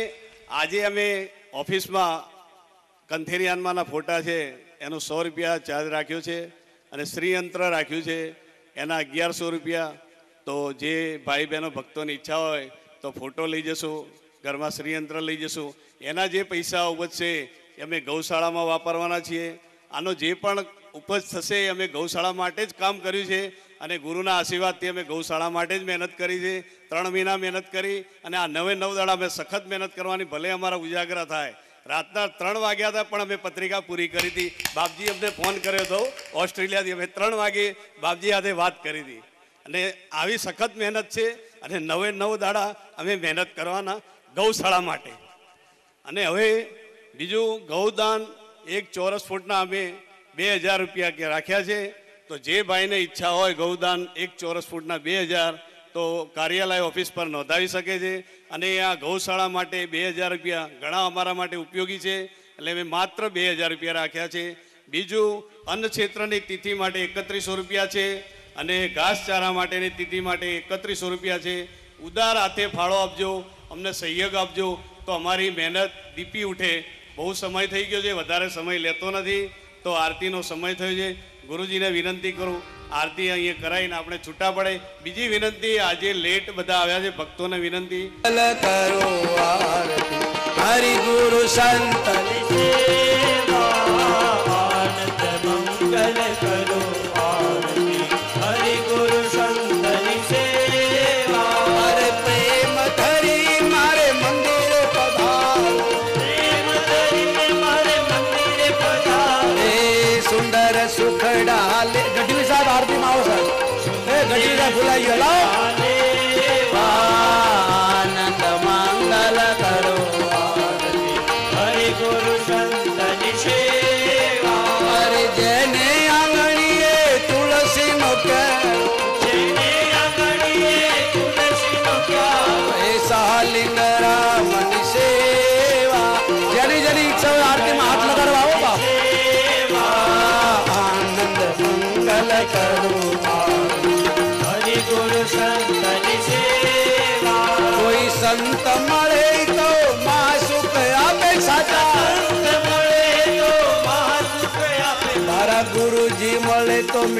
આજે અમે ઓફિસમાં કંથેરિયાનમાંના ફોટા છે, એનો સો રૂપિયા ચાર્જ રાખ્યો છે અને શ્રીયંત્ર રાખ્યું છે, એના અગિયારસો રૂપિયા. તો જે ભાઈ બહેનો ભક્તોની ઈચ્છા હોય તો ફોટો લઈ જશું, ઘરમાં શ્રીયંત્ર લઈ જશું. એના જે પૈસા ઉપજશે એ અમે ગૌશાળામાં વાપરવાના છીએ. આનો જે પણ ઉપજ થશે અમે ગૌશાળા માટે જ કામ કર્યું છે. અને ગુરુના આશીર્વાદથી અમે ગૌશાળા માટે જ મહેનત કરી છે. ત્રણ મહિના મહેનત કરી અને આ નવે નવ દાડા અમે સખત મહેનત કરવાની ભલે અમારા ઉજાગરા થાય. રાતના ત્રણ વાગ્યા હતા પણ અમે પત્રિકા પૂરી કરી હતી. બાપજી અમને ફોન કર્યો હતો, ઓસ્ટ્રેલિયાથી અમે ત્રણ વાગે બાપજી સાથે વાત કરી હતી. અને આવી સખત મહેનત છે અને નવે નવ દાડા અમે મહેનત કરવાના ગૌશાળા માટે. અને હવે બીજું ગૌદાન એક ચોરસ ફૂટના અમે બે હજાર રૂપિયા રાખ્યા છે. તો જે ભાઈને ઈચ્છા હોય ગૌદાન એક ચોરસ ફૂટના બે હજાર, તો કાર્યાલય ઓફિસ પર નોંધાવી શકે છે. અને આ ગૌશાળા માટે બે હજાર રૂપિયા ઘણા અમારા માટે ઉપયોગી છે. એટલે અમે માત્ર બે હજાર રૂપિયા રાખ્યા છે. બીજું, અન્ન ક્ષેત્રની તિથિ માટે એકત્રીસો રૂપિયા છે. અને ઘાસચારા માટેની તિથિ માટે એકત્રીસો રૂપિયા છે. ઉદાર હાથે ફાળો આપજો, અમને સહયોગ આપજો, તો અમારી મહેનત દીપી ઉઠે. બહુ સમય થઈ ગયો છે, વધારે સમય લેતો નથી. તો આરતીનો સમય થયો છે. ગુરુજીને વિનંતી કરું, આરતી અહીંયા કરાવીને આપણે છૂટા પડે. બીજી વિનંતી, આજે લેટ બધા આવ્યા છે, ભક્તોને વિનંતી. કરો હરિ ગુરુ સંત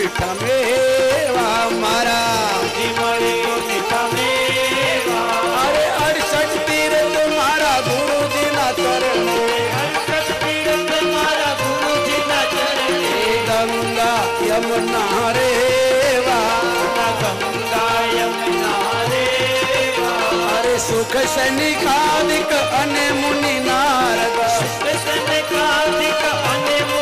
મળે તો મીઠા મેવા મારા જી મળે તો મીઠા મેવા અરે અડસઠ તીરથ મારા ગુરુજીના ચરણે હર્ષદ તીર્થ મારા ગુરુજીના ચરણે ગંગા યમુના રેવા ગંગા યમુના રેવા અરે સુખ સૈનિકાદિક અને મુનિ નારદ કૃષ્ણ કાર્તિક અને મુનિ નારદ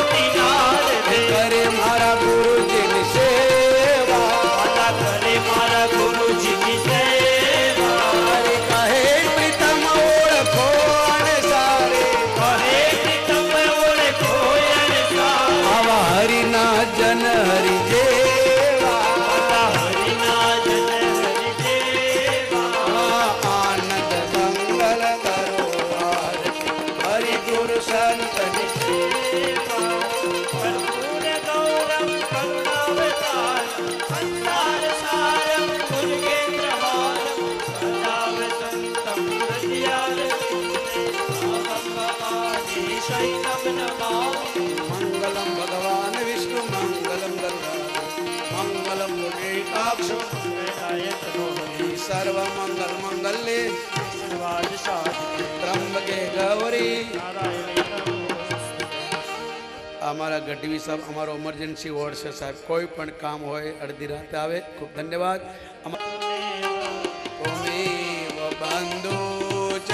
અમારા ગઢવી સાહેબ, અમારો ઇમરજન્સી વોર્ડ છે સાહેબ. કોઈ પણ કામ હોય, અડધી રાતે આવે. ખૂબ ધન્યવાદ. બંધુ ચ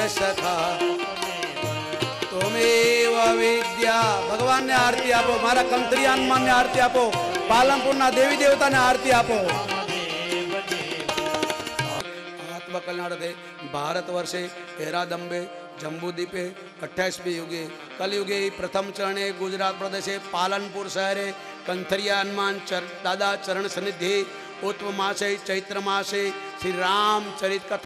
વિદ્યા. ભગવાનને આરતી આપો. મારા કંત્રી હનુમાનને આરતી આપો. પાલનપુરના દેવી દેવતાને આરતી આપો. આત્મકલ્યાણ ભારત વર્ષે હેરાદંબે જંબુદ્વીપે અઠ્યાવીસમી યુગે કલયુગે પ્રથમ ચરણે ગુજરાત પ્રદેશે પાલનપુર શહેરે કંથરિયા હનુમાન ચર દાદા ચરણ સનિધિ ઉત્તમ માસે ચૈત્ર માસે શ્રી રામચરિત કથા